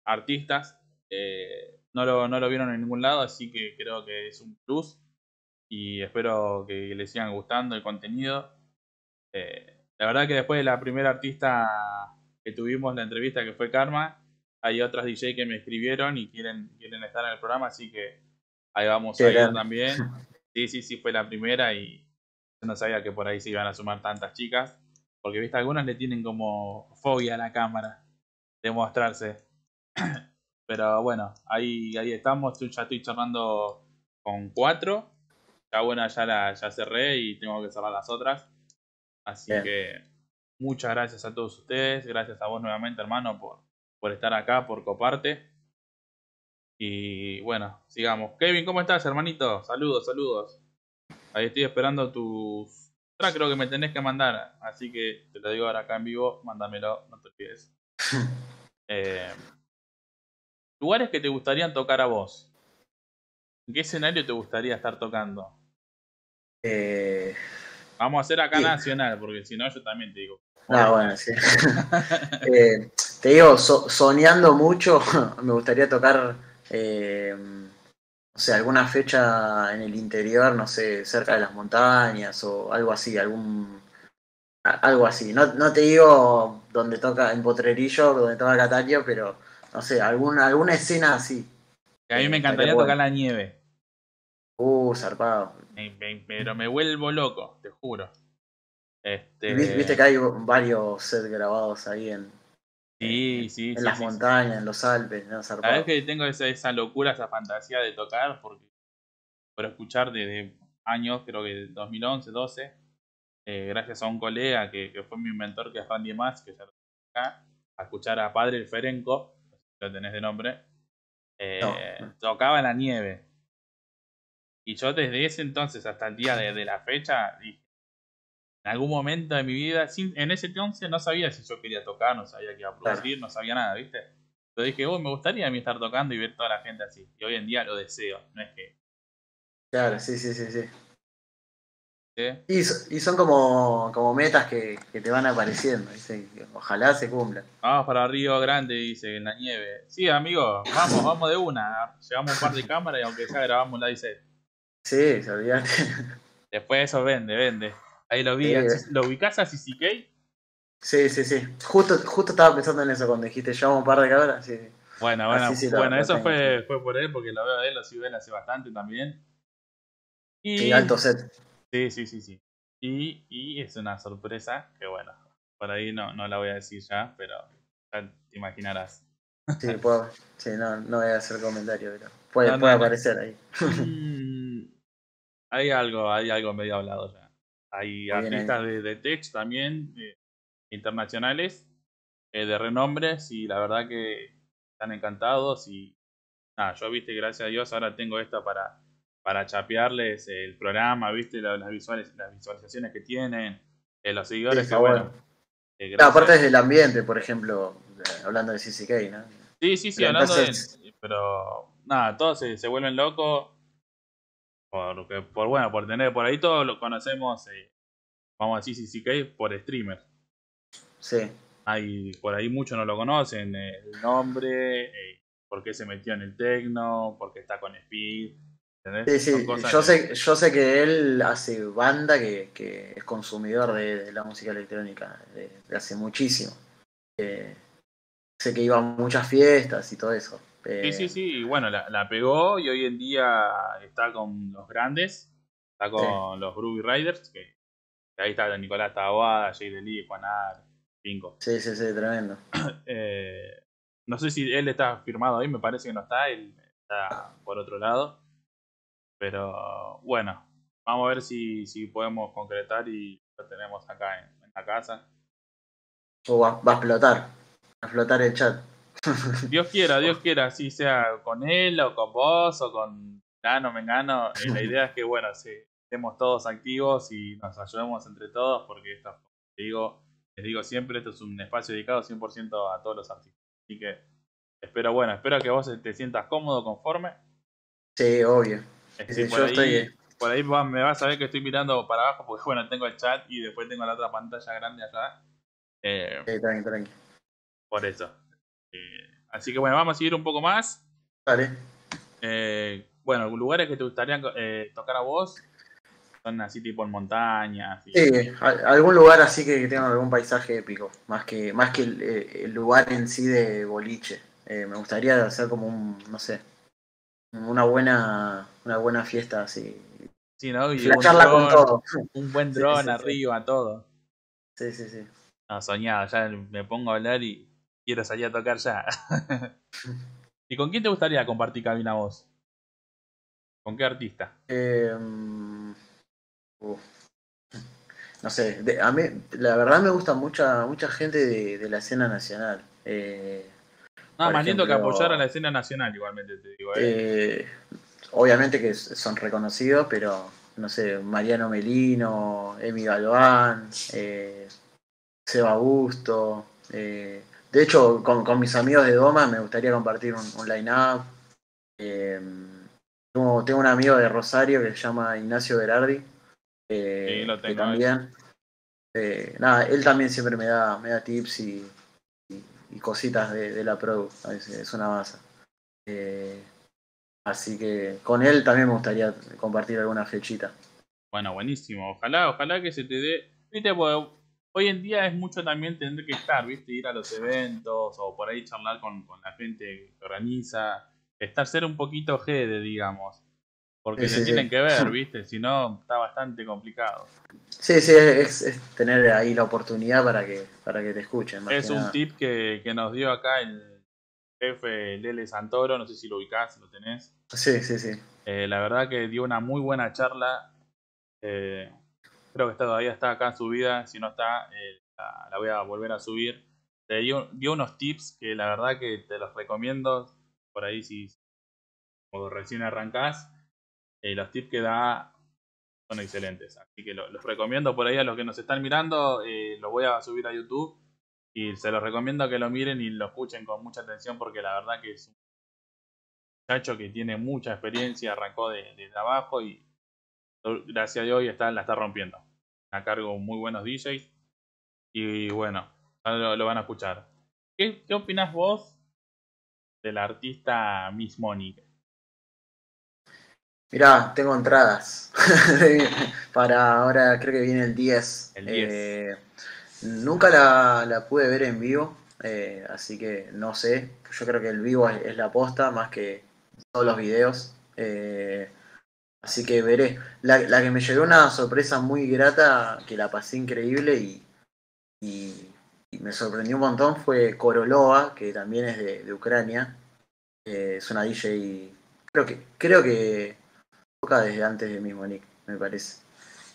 artistas, eh, no, lo, no lo vieron en ningún lado, así que creo que es un plus y espero que les sigan gustando el contenido. Eh, la verdad que después de la primera artista que tuvimos la entrevista, que fue Karma, hay otras DJ que me escribieron y quieren, quieren estar en el programa, así que ahí vamos a ir también. Sí, sí, sí, fue la primera y yo no sabía que por ahí se iban a sumar tantas chicas, porque viste, algunas le tienen como fobia a la cámara de mostrarse. Pero bueno, ahí, ahí estamos, ya estoy charlando con cuatro. Ya bueno, ya la ya cerré y tengo que cerrar las otras. Así que muchas gracias a todos ustedes, gracias a vos nuevamente hermano por, por estar acá, por coparte. Y bueno, sigamos. Kevin, ¿cómo estás, hermanito? Saludos, saludos. Ahí estoy esperando tus creo que me tenés que mandar. Así que te lo digo ahora acá en vivo, mándamelo, no te olvides. Eh, lugares que te gustaría tocar a vos. ¿En qué escenario te gustaría estar tocando? Eh, Vamos a hacer acá nacional, porque si no yo también te digo. Ah, bueno, sí. Eh, te digo, soñando mucho, me gustaría tocar, eh, no sé, alguna fecha en el interior, no sé, cerca de las montañas o algo así, algún algo así. No, no te digo donde toca en Potrerillo, donde toca Catario, pero no sé, alguna, alguna escena así. a mí me eh, encantaría tocar la nieve. Uh, zarpado. pero me vuelvo loco, te juro. Este... Viste que hay varios sets grabados ahí en, sí, sí, en las montañas, en los Alpes, ¿no? Vez que tengo esa, esa locura, esa fantasía de tocar, porque por escuchar desde años, creo que 2011, 12, eh, gracias a un colega que, que, fue mi mentor, que es Randy Mas, que ya lo acá, a escuchar a Padre el Ferenco, lo tenés de nombre, eh, tocaba en la nieve. Y yo desde ese entonces hasta el día de, la fecha, en algún momento de mi vida, en ese entonces no sabía si yo quería tocar, no sabía que iba a producir, no sabía nada, ¿viste? Pero dije, oh, me gustaría a mí estar tocando y ver toda la gente así. Y hoy en día lo deseo, no es que... Claro, sí, sí, sí, sí. Y, son como, como metas que, te van apareciendo, ojalá se cumplan. Vamos para Río Grande, dice, en la nieve. Sí, amigo, vamos, vamos de una. Llevamos un par de cámaras y aunque ya grabamos la dice. Sí, se olvidaste. Después eso vende, vende. Ahí lo vi. ¿Lo ubicás a CCK? Sí, sí, sí. Justo, justo estaba pensando en eso cuando dijiste llevamos un par de cámaras. Sí. Bueno, bueno, bueno, eso fue, fue por él, porque lo veo a él, lo sigo él hace bastante también. Y alto set. Sí, sí, sí, sí. Y, y es una sorpresa que, bueno, por ahí no, no la voy a decir ya, pero ya te imaginarás. Sí, puedo, sí no, no voy a hacer comentario, pero puede, puede aparecer ahí. Mm, hay algo, hay algo medio hablado ya. Hay artistas de, de tech también, eh, internacionales, eh, de renombres, y la verdad que están encantados. Y nada, yo viste, gracias a Dios, ahora tengo esta para para chapearles el programa, viste, las, visuales, las visualizaciones que tienen, eh, los seguidores que bueno. Aparte desde el ambiente, por ejemplo, hablando de CCK, ¿no? Sí, sí, sí, hablando de. Pero nada, todos se, vuelven locos. Por, por bueno, por tener por ahí todos lo conocemos, vamos a decir CCK por streamer. Sí. Hay, por ahí muchos no lo conocen, el nombre, por qué se metió en el tecno, por qué está con Speed Sí, sí, yo sé, yo sé que él hace banda que, es consumidor de, la música electrónica de, hace muchísimo. sé que iba a muchas fiestas y todo eso. Sí, sí, sí, y bueno, la, pegó y hoy en día está con los grandes, está con los Groovy Riders, que, ahí está Nicolás Taboada, Jay Deli, Juanar, Pinco. Sí, sí, sí, tremendo. Eh, no sé si él está firmado ahí, me parece que no está, él está por otro lado. Pero bueno, vamos a ver si, si podemos concretar y lo tenemos acá en, la casa. O va, a explotar, va a explotar el chat. Dios quiera, Dios quiera, así sea con él o con vos o con Gano, Mengano. Eh, la idea es que, bueno, sí, estemos todos activos y nos ayudemos entre todos porque esto, digo, les digo siempre, esto es un espacio dedicado 100% a todos los artistas. Así que espero, bueno, espero que vos te sientas cómodo, conforme Sí, obvio. Es Sí, decir, yo ahí, estoy- por ahí va- me vas a ver que estoy mirando para abajo porque, bueno, tengo el chat y después tengo la otra pantalla grande allá. Eh, Sí, tranqui, tranqui. por eso. Eh, así que, bueno, vamos a seguir un poco más. Dale. Eh, bueno, lugares que te gustaría eh, tocar a vos son así tipo en montañas. y- Sí, al- algún lugar así que tenga algún paisaje épico, más que, más que el, eh, el lugar en sí de boliche. Eh, me gustaría hacer como un, no sé, una buena, una buena fiesta así. Sí, ¿no? Y un, Flasharla con todo. un buen dron sí, sí. arriba, todo. Sí, sí, sí. No, soñado, ya me pongo a hablar y quiero salir a tocar ya. ¿Y con quién te gustaría compartir cabina vos? ¿Con qué artista? Eh, uf. no sé, de- a mí la verdad me gusta mucha mucha gente de, de la escena nacional. Eh, No, más lindo que apoyar a la escena nacional, igualmente te digo. ¿eh? eh, obviamente que son reconocidos, pero no sé, Mariano Melino, Emi Galván, eh, Seba Busto. eh, de hecho, con, con mis amigos de Doma me gustaría compartir un, un line-up. Eh, tengo, tengo un amigo de Rosario que se llama Ignacio Berardi. eh, Sí, lo que tengo, también. eh, nada, él también siempre me da, me da tips y, y- y cositas de, de la Pro. Es, es una masa. Así que con él también me gustaría compartir alguna fechita. Bueno, buenísimo. Ojalá, ojalá que se te dé. Viste, hoy en día es mucho también tener que estar, viste, ir a los eventos o por ahí charlar con, con la gente que organiza. Estar ser un poquito GD, digamos. Porque Sí, se sí, tienen sí. que ver, viste, si no está bastante complicado. Sí, sí, es, es tener ahí la oportunidad para que, para que te escuchen. Es un tip que, que nos dio acá el jefe Lele Santoro, no sé si lo ubicás, lo tenés. Sí, sí, sí. Eh, la verdad que dio una muy buena charla. Eh, creo que está, todavía está acá subida. Si no está, eh, la, voy a volver a subir. Te dio, unos tips que la verdad que te los recomiendo. Por ahí si recién arrancás. eh, los tips que da son excelentes. Así que lo- los recomiendo por ahí a los que nos están mirando. eh, lo voy a subir a YouTube. Y se los recomiendo que lo miren y lo escuchen con mucha atención porque la verdad que es un muchacho que tiene mucha experiencia, arrancó de, de abajo y gracias a Dios está, la está rompiendo. A cargo muy buenos DJs y bueno, lo, lo van a escuchar. ¿Qué, qué opinás vos del artista Miss Monique? Mirá, tengo entradas para ahora, creo que viene el 10. El 10. Eh, nunca la, la pude ver en vivo, eh, así que no sé. Yo creo que el vivo es, es la posta más que todos los videos. Eh, así que veré. La, la que me llegó una sorpresa muy grata, que la pasé increíble y, y, y me sorprendió un montón, fue Korolova, que también es de, de Ucrania. Eh, es una DJ, creo que, creo que toca desde antes de mismo Nick, me parece.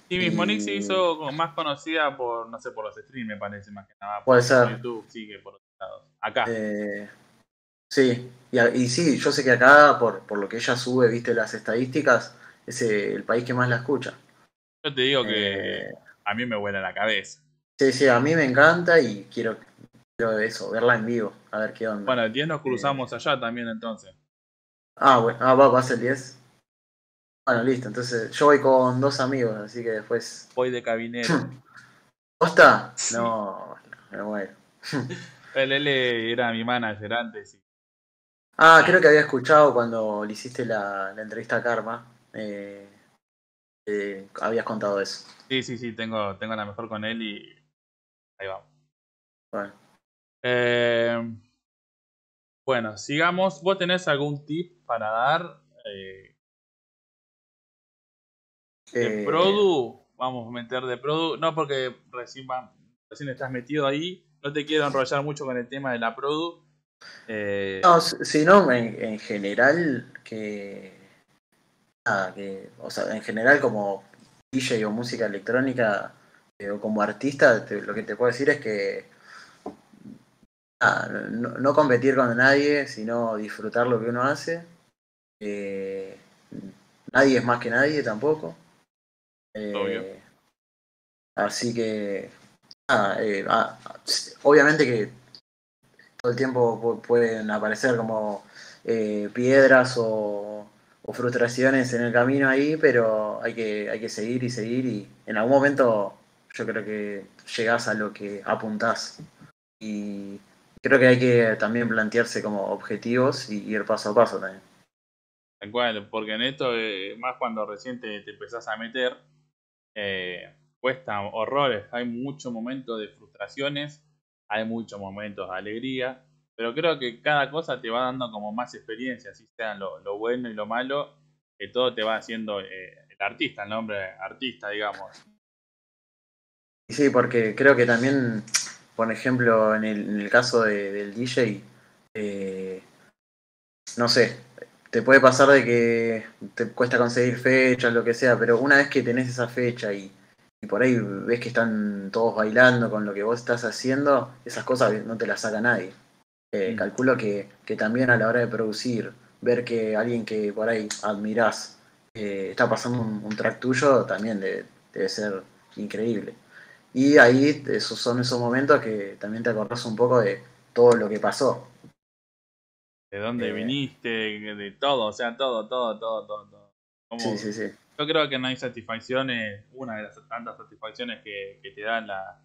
Sí, Miss Monique se hizo como más conocida por, no sé, por los streams, me parece, más que nada. Puede por. YouTube, sí, que por otros lados. Acá. Eh, sí, y, y sí, yo sé que acá, por, por lo que ella sube, viste las estadísticas, es eh, el país que más la escucha. Yo te digo que Eh, a mí me vuela la cabeza. sí, sí, a mí me encanta y quiero, quiero eso, verla en vivo, a ver qué onda. Bueno, el 10 nos cruzamos allá también entonces. Ah, bueno, ah, va, va a ser el 10. Bueno, listo, entonces yo voy con dos amigos, así que después. Voy de cabinero. ¿Posta? No, me muero. El L era mi manager antes. y- Ah, creo que había escuchado cuando le hiciste la, la entrevista a Karma. Eh, eh, habías contado eso. Sí, sí, sí, tengo, tengo la mejor con él y ahí vamos. Bueno. Eh, bueno, sigamos. ¿Vos tenés algún tip para dar eh, de Produ? Vamos a meter de Produ. No, porque recién, recién estás metido ahí. No te quiero enrollar mucho con el tema de la Produ. No, si si no, en, en general, que. Nada, que. O sea, en general, como DJ o música electrónica, eh, o como artista, te- lo que te puedo decir es que. nada, no, no competir con nadie, sino disfrutar lo que uno hace. Eh, nadie es más que nadie tampoco. Eh. Así que. nada, ah, obviamente que todo el tiempo pu- pueden aparecer como piedras o, frustraciones en el camino ahí, pero hay que, hay que seguir y seguir y en algún momento yo creo que llegás a lo que apuntás. Y creo que hay que también plantearse como objetivos y ir paso a paso también. Tal cual, porque en esto, eh, más cuando recién te, empezás a meter, eh, cuesta horrores. Hay muchos momentos de frustraciones, hay muchos momentos de alegría, pero creo que cada cosa te va dando como más experiencia, así sea lo, bueno y lo malo, que todo te va haciendo eh, el artista, el nombre artista, digamos. Sí, porque creo que también, por ejemplo, en el, caso del DJ, no sé, te puede pasar de que te cuesta conseguir fechas, lo que sea, pero una vez que tenés esa fecha y, por ahí ves que están todos bailando con lo que vos estás haciendo, esas cosas no te las saca nadie. Eh, mm. Calculo que, también a la hora de producir, ver que alguien que por ahí admirás eh, está pasando un, track tuyo, también debe, ser increíble. Y ahí esos son esos momentos que también te acordás un poco de todo lo que pasó de dónde eh, viniste, de todo, o sea, todo, todo, todo, todo. sí, sí, sí. Yo creo que no hay satisfacciones, una de las tantas satisfacciones que, te da la,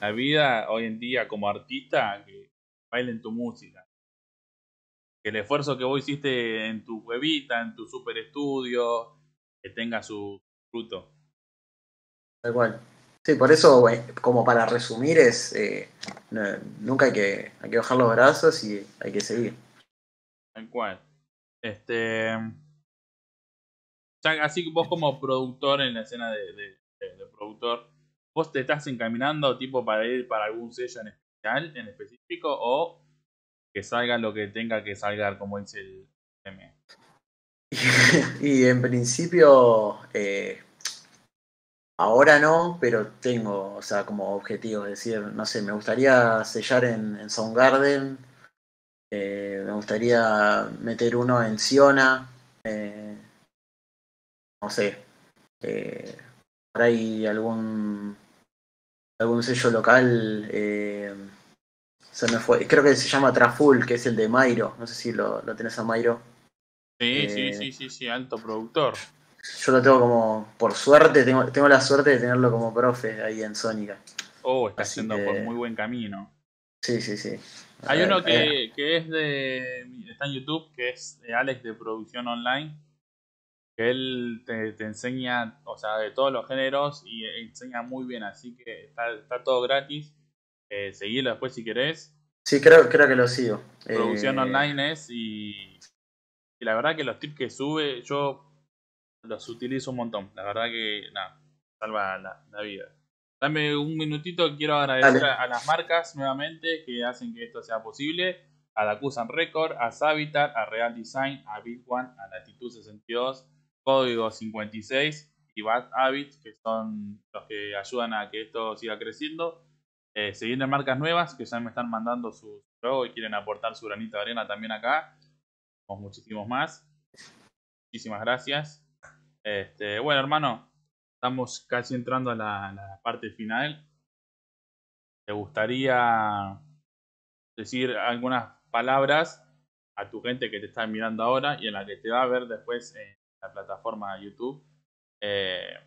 la, vida hoy en día como artista, que bailen tu música. Que el esfuerzo que vos hiciste en tu huevita, en tu super estudio, que tenga su fruto. Tal cual. Sí, por eso, como para resumir, es eh, nunca hay que, hay que bajar los brazos y hay que seguir. Tal cual. Este. así que vos como productor en la escena de, productor, ¿vos te estás encaminando tipo para ir para algún sello en en específico, o que salga lo que tenga que salgar, como dice el M? y en principio, eh, ahora no, pero tengo, o sea, como objetivo, es decir, no sé, me gustaría sellar en, en Soundgarden eh, me gustaría meter uno en Siona. Eh, no sé. Por ahí algún algún sello local. Se me fue. Creo que se llama Traful, que es el de Mairo. No sé si lo, lo tenés a Mairo. Sí, sí, sí, sí, sí, alto productor. Yo lo tengo como, por suerte, tengo, tengo la suerte de tenerlo como profe ahí en Sónica. Oh, está haciendo por muy buen camino. Sí, sí, sí. Hay uno que, que, es de. Está en YouTube, que es de Alex de Producción Online. Que él te, te, enseña, o sea, de todos los géneros y enseña muy bien. Así que está, está todo gratis. Eh, después si querés. Sí, creo, creo que lo sigo. Producción eh, Online es y, y la verdad que los tips que sube, yo los utilizo un montón. La verdad que, nada, salva la, la vida. Dame un minutito, quiero agradecer a, las marcas nuevamente que hacen que esto sea posible. A Dacusan Record, a Savitar, a Real Design, a Bitone, a Latitud 62, Código 56 y Bad Habits, que son los que ayudan a que esto siga creciendo. Eh, marcas nuevas que ya me están mandando sus logos y quieren aportar su granito de arena también acá. Muchísimos más. Muchísimas gracias. Este, bueno, hermano, estamos casi entrando a la, parte final. ¿Te gustaría decir algunas palabras a tu gente que te está mirando ahora y en la que te va a ver después en la plataforma YouTube? Eh,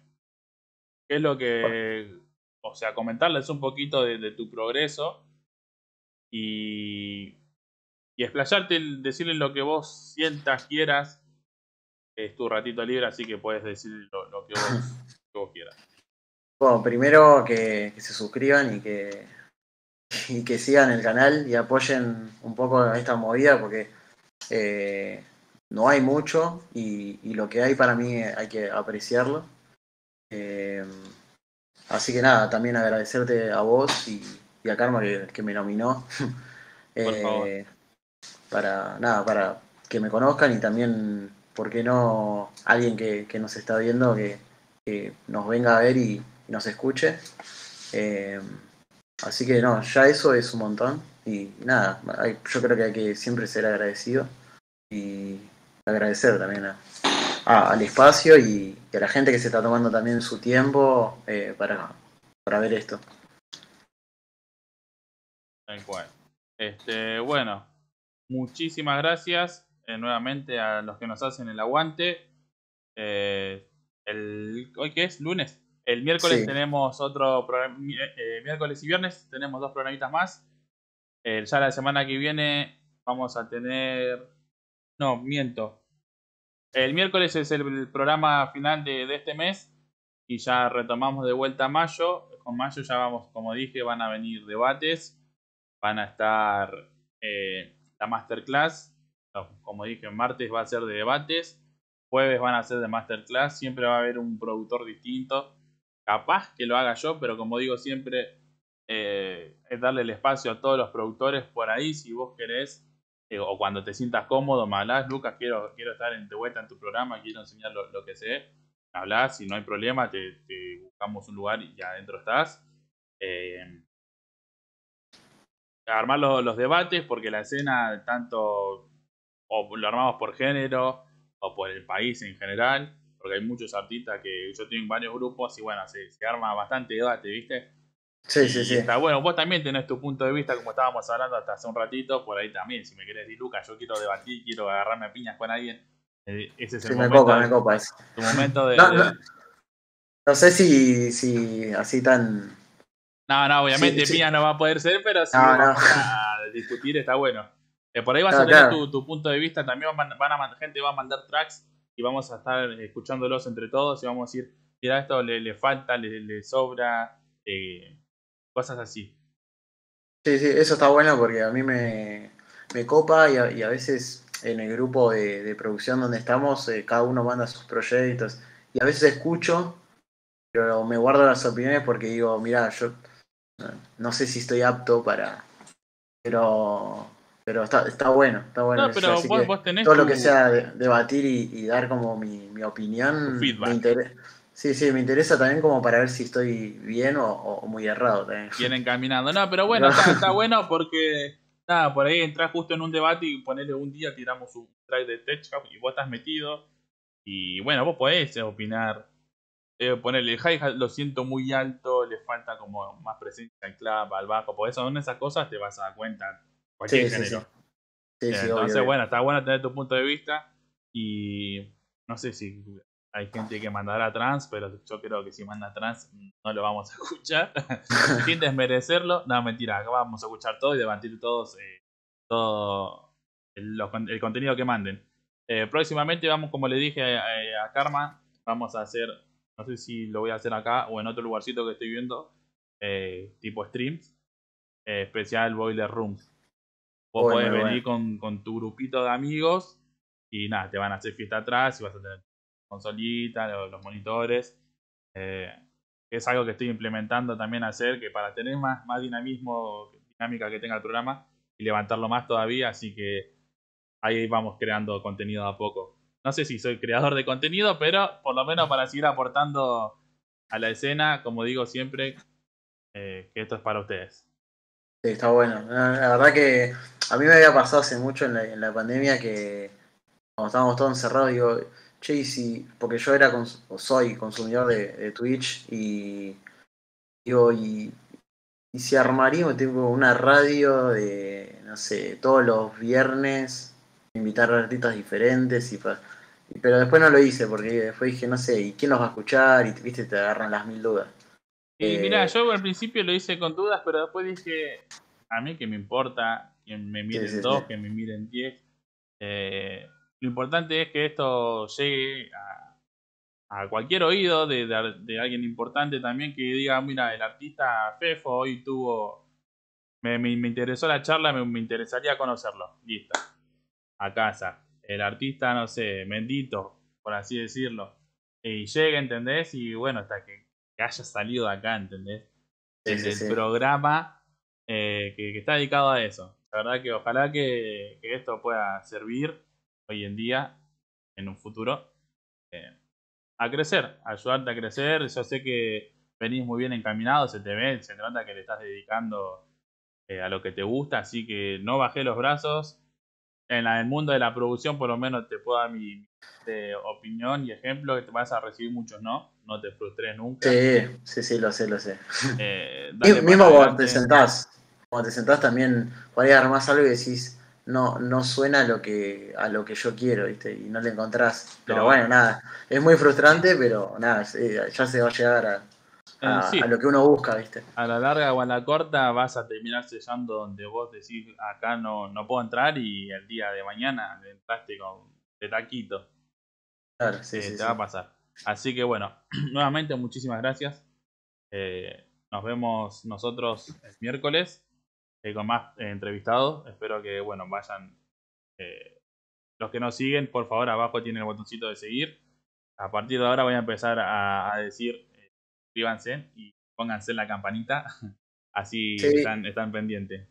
¿Qué es lo que, o sea, comentarles un poquito de, tu progreso y, y explayarte, decirles lo que vos sientas, quieras. Es tu ratito libre, así que puedes decir lo que vos Bueno, primero que, se suscriban y que, y que sigan el canal y apoyen un poco esta movida porque eh, no hay mucho y, lo que hay para mí hay que apreciarlo. Eh, así que nada, también agradecerte a vos y, a Karma que, me nominó. Eh, para nada, para que me conozcan y también, ¿por qué no? Alguien que, que nos está viendo que, nos venga a ver y, nos escuche. Eh, así que no, ya eso es un montón. Y nada, yo creo que hay que siempre ser agradecido y agradecer también al espacio y, a la gente que se está tomando también su tiempo eh, para, para ver esto. Tal cual. Este, bueno, muchísimas gracias. eh, nuevamente a los que nos hacen el aguante. Eh, el, ¿Hoy qué es? Lunes. El miércoles tenemos otro eh, miércoles y viernes tenemos dos programitas más. ya la semana que viene vamos a tener. No, miento. El miércoles es el, programa final de, este mes y ya retomamos de vuelta a mayo. Con mayo ya vamos, como dije, van a venir debates, van a estar la masterclass como dije, martes va a ser de debates, jueves van a ser de masterclass, siempre va a haber un productor distinto. Capaz que lo haga yo, pero como digo siempre, eh, es darle el espacio a todos los productores por ahí, si vos querés, eh, o cuando te sientas cómodo, me hablás, Lucas, quiero, quiero estar en, de vuelta en tu programa, quiero enseñar lo, que sé. Hablás, si no hay problema, te, buscamos un lugar y adentro estás. Eh, armar los, los, debates, porque la escena, tanto o lo armamos por género o por el país en general, porque hay muchos artistas que yo tengo en varios grupos y bueno, se, se arma bastante debate, ¿viste? Sí, sí, sí. Está bueno, vos también tenés tu punto de vista, como estábamos hablando hasta hace un ratito, por ahí también, si me querés decir, Lucas, yo quiero debatir, quiero agarrarme a piñas con alguien, eh, ese es el momento. Me copa, me copa. Tu momento de... No, no, no sé si, si así tan... No, no, obviamente piñas no va a poder ser, pero si vamos a discutir está bueno por ahí vas a tener tu, punto de vista, también van, a, gente va a mandar tracks y vamos a estar escuchándolos entre todos y vamos a decir, mira, esto le, falta, le, sobra, eh, cosas así. Sí, sí, eso está bueno porque a mí me, copa y a, veces en el grupo de, producción donde estamos, eh, cada uno manda sus proyectos y a veces escucho, pero me guardo las opiniones porque digo, mira, yo no sé si estoy apto para... Pero pero está, está bueno, está bueno. No, pero vos, tenés todo lo que sea debatir y, dar como mi, mi opinión. Me interesa. Sí, sí, me interesa también como para ver si estoy bien o, muy errado también. Bien encaminando. No, pero bueno, Está, bueno porque, nada, por ahí entras justo en un debate y ponerle un día, tiramos un track de Tech y vos estás metido. Y bueno, vos podés opinar. Eh, ponerle el lo siento muy alto, le falta como más presencia en clap, al bajo. Por eso, en esas cosas te vas a dar cuenta cualquier género. Entonces, bueno, está bueno tener tu punto de vista. Y no sé si hay gente que mandará trans, pero yo creo que si manda trans no lo vamos a escuchar. Sin desmerecerlo. No, mentira, acá vamos a escuchar todo y debatir todos eh, todo el, el, contenido que manden. Eh, próximamente vamos, como le dije eh, a Karma, vamos a hacer, no sé si lo voy a hacer acá o en otro lugarcito que estoy viendo, tipo streams, especial Boiler Rooms. Vos podés venir con, con, tu grupito de amigos y nada, te van a hacer fiesta atrás y vas a tener consolita, los, monitores. Eh, es algo que estoy implementando también hacer, que para tener más, más dinamismo, dinámica que tenga el programa y levantarlo más todavía, así que ahí vamos creando contenido a poco. No sé si soy creador de contenido, pero por lo menos para seguir aportando a la escena, como digo siempre, eh, que esto es para ustedes. Sí, está bueno. La verdad que a mí me había pasado hace mucho en la, pandemia que cuando estábamos todos encerrados, digo, che, y si, porque yo era o soy consumidor de, Twitch y digo, y, y si armaríamos tipo una radio de, no sé, todos los viernes, invitar a artistas diferentes y pero después no lo hice porque después dije, no sé, ¿y quién los va a escuchar? Y viste, te agarran las mil dudas. Y mira, eh, yo al principio lo hice con dudas, pero después dije, a mí que me importa que me miren dos, que me miren diez. Eh, lo importante es que esto llegue a, cualquier oído de, de, alguien importante también que diga, mira, el artista Fefo hoy tuvo, me, me, interesó la charla, me, me, interesaría conocerlo. Listo. A casa. El artista, no sé, Mendito, por así decirlo. Y llega, ¿entendés? Y bueno, hasta que que haya salido de acá, ¿entendés? el programa eh, que, está dedicado a eso. La verdad que ojalá que, esto pueda servir hoy en día, en un futuro, eh, a crecer, ayudarte a crecer. Yo sé que venís muy bien encaminado, se te ve, se trata que le estás dedicando eh, a lo que te gusta, así que no bajé los brazos. En el mundo de la producción, por lo menos, te puedo dar mi, opinión y ejemplo, que te vas a recibir muchos no no te frustres nunca. Sí, sí, sí, lo sé, lo sé. Eh, mismo cuando te sentás, cuando te sentás también, por ahí armás algo y decís, no, no suena a lo que a lo que yo quiero, ¿viste? Y no le encontrás. Pero bueno, nada, es muy frustrante, pero nada, eh, ya se va a llegar a, a, lo que uno busca, ¿viste? A la larga o a la corta vas a terminar sellando donde vos decís, acá no, no puedo entrar y el día de mañana entraste con de taquito. Claro, sí, sí, te va a pasar. Así que bueno, nuevamente muchísimas gracias. Eh, nos vemos nosotros el miércoles eh, con más eh, entrevistados. Espero que bueno vayan. los que nos siguen, por favor, abajo tienen el botoncito de seguir. A partir de ahora voy a empezar a, decir suscríbanse y pónganse la campanita. Así están, están pendientes.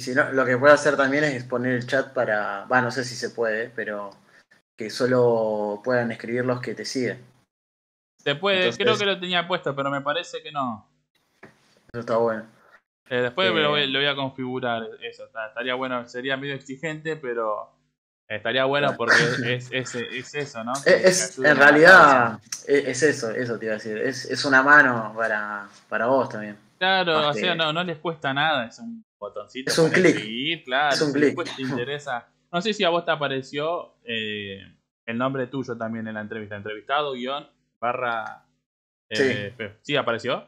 Si no, lo que puedo hacer también es poner el chat para. Va, no sé si se puede, pero que solo puedan escribir los que te siguen. Se puede, creo que lo tenía puesto, pero me parece que no. Eso está bueno. Eh, después lo, voy, lo, voy, a configurar, eso, estaría bueno, sería medio exigente, pero estaría bueno porque es, es, es eso, ¿no? Es, en realidad es, eso, eso te iba a decir, es, una mano para, para vos también. Claro, o sea, no, no les cuesta nada, es un botoncito. Es un clic. Claro, es un clic. te interesa no sé si a vos te apareció eh, el nombre tuyo también en la entrevista. Entrevistado, guion, barra. Eh, sí. ¿Sí apareció?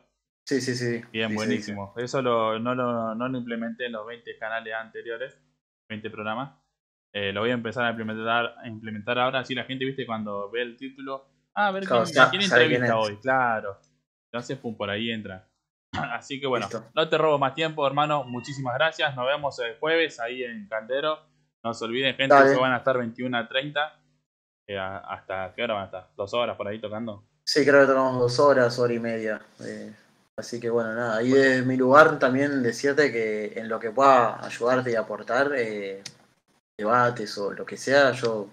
Sí, sí, sí. Bien, buenísimo. Eso lo, no, lo, no lo implementé en los 20 canales anteriores, 20 programas. Eh, lo voy a empezar a implementar, a implementar ahora. Así la gente, viste, cuando ve el título. Ah, a ver quién, entrevista hoy. Claro. Entonces, pum, por ahí entra. Así que bueno, no te robo más tiempo, hermano. Muchísimas gracias. Nos vemos el jueves ahí en Caldero. No se olviden, gente, que van a estar 21 a 30. Eh, ¿Hasta qué hora van a estar? ¿Dos horas por ahí tocando? Sí, creo que tocamos dos horas, hora y media. Eh, así que bueno, nada. Y de mi lugar también decirte que en lo que pueda ayudarte y aportar, eh, debates o lo que sea, yo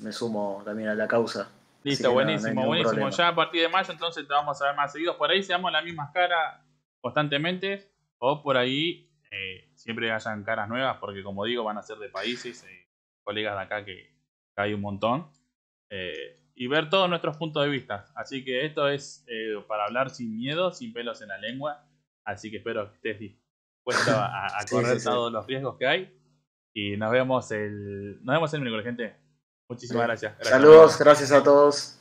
me sumo también a la causa. Listo, buenísimo, buenísimo. Ya a partir de mayo entonces te vamos a ver más seguidos. Por ahí seamos las mismas caras constantemente o por ahí eh, siempre hayan caras nuevas, porque como digo, van a ser de países, eh, colegas de acá que, hay un montón, eh, y ver todos nuestros puntos de vista. Así que esto es para hablar sin miedo, sin pelos en la lengua, así que espero que estés dispuesto a, correr todos los riesgos que hay. Y nos vemos el, nos vemos el miércoles, gente. Muchísimas gracias. Saludos, gracias a todos.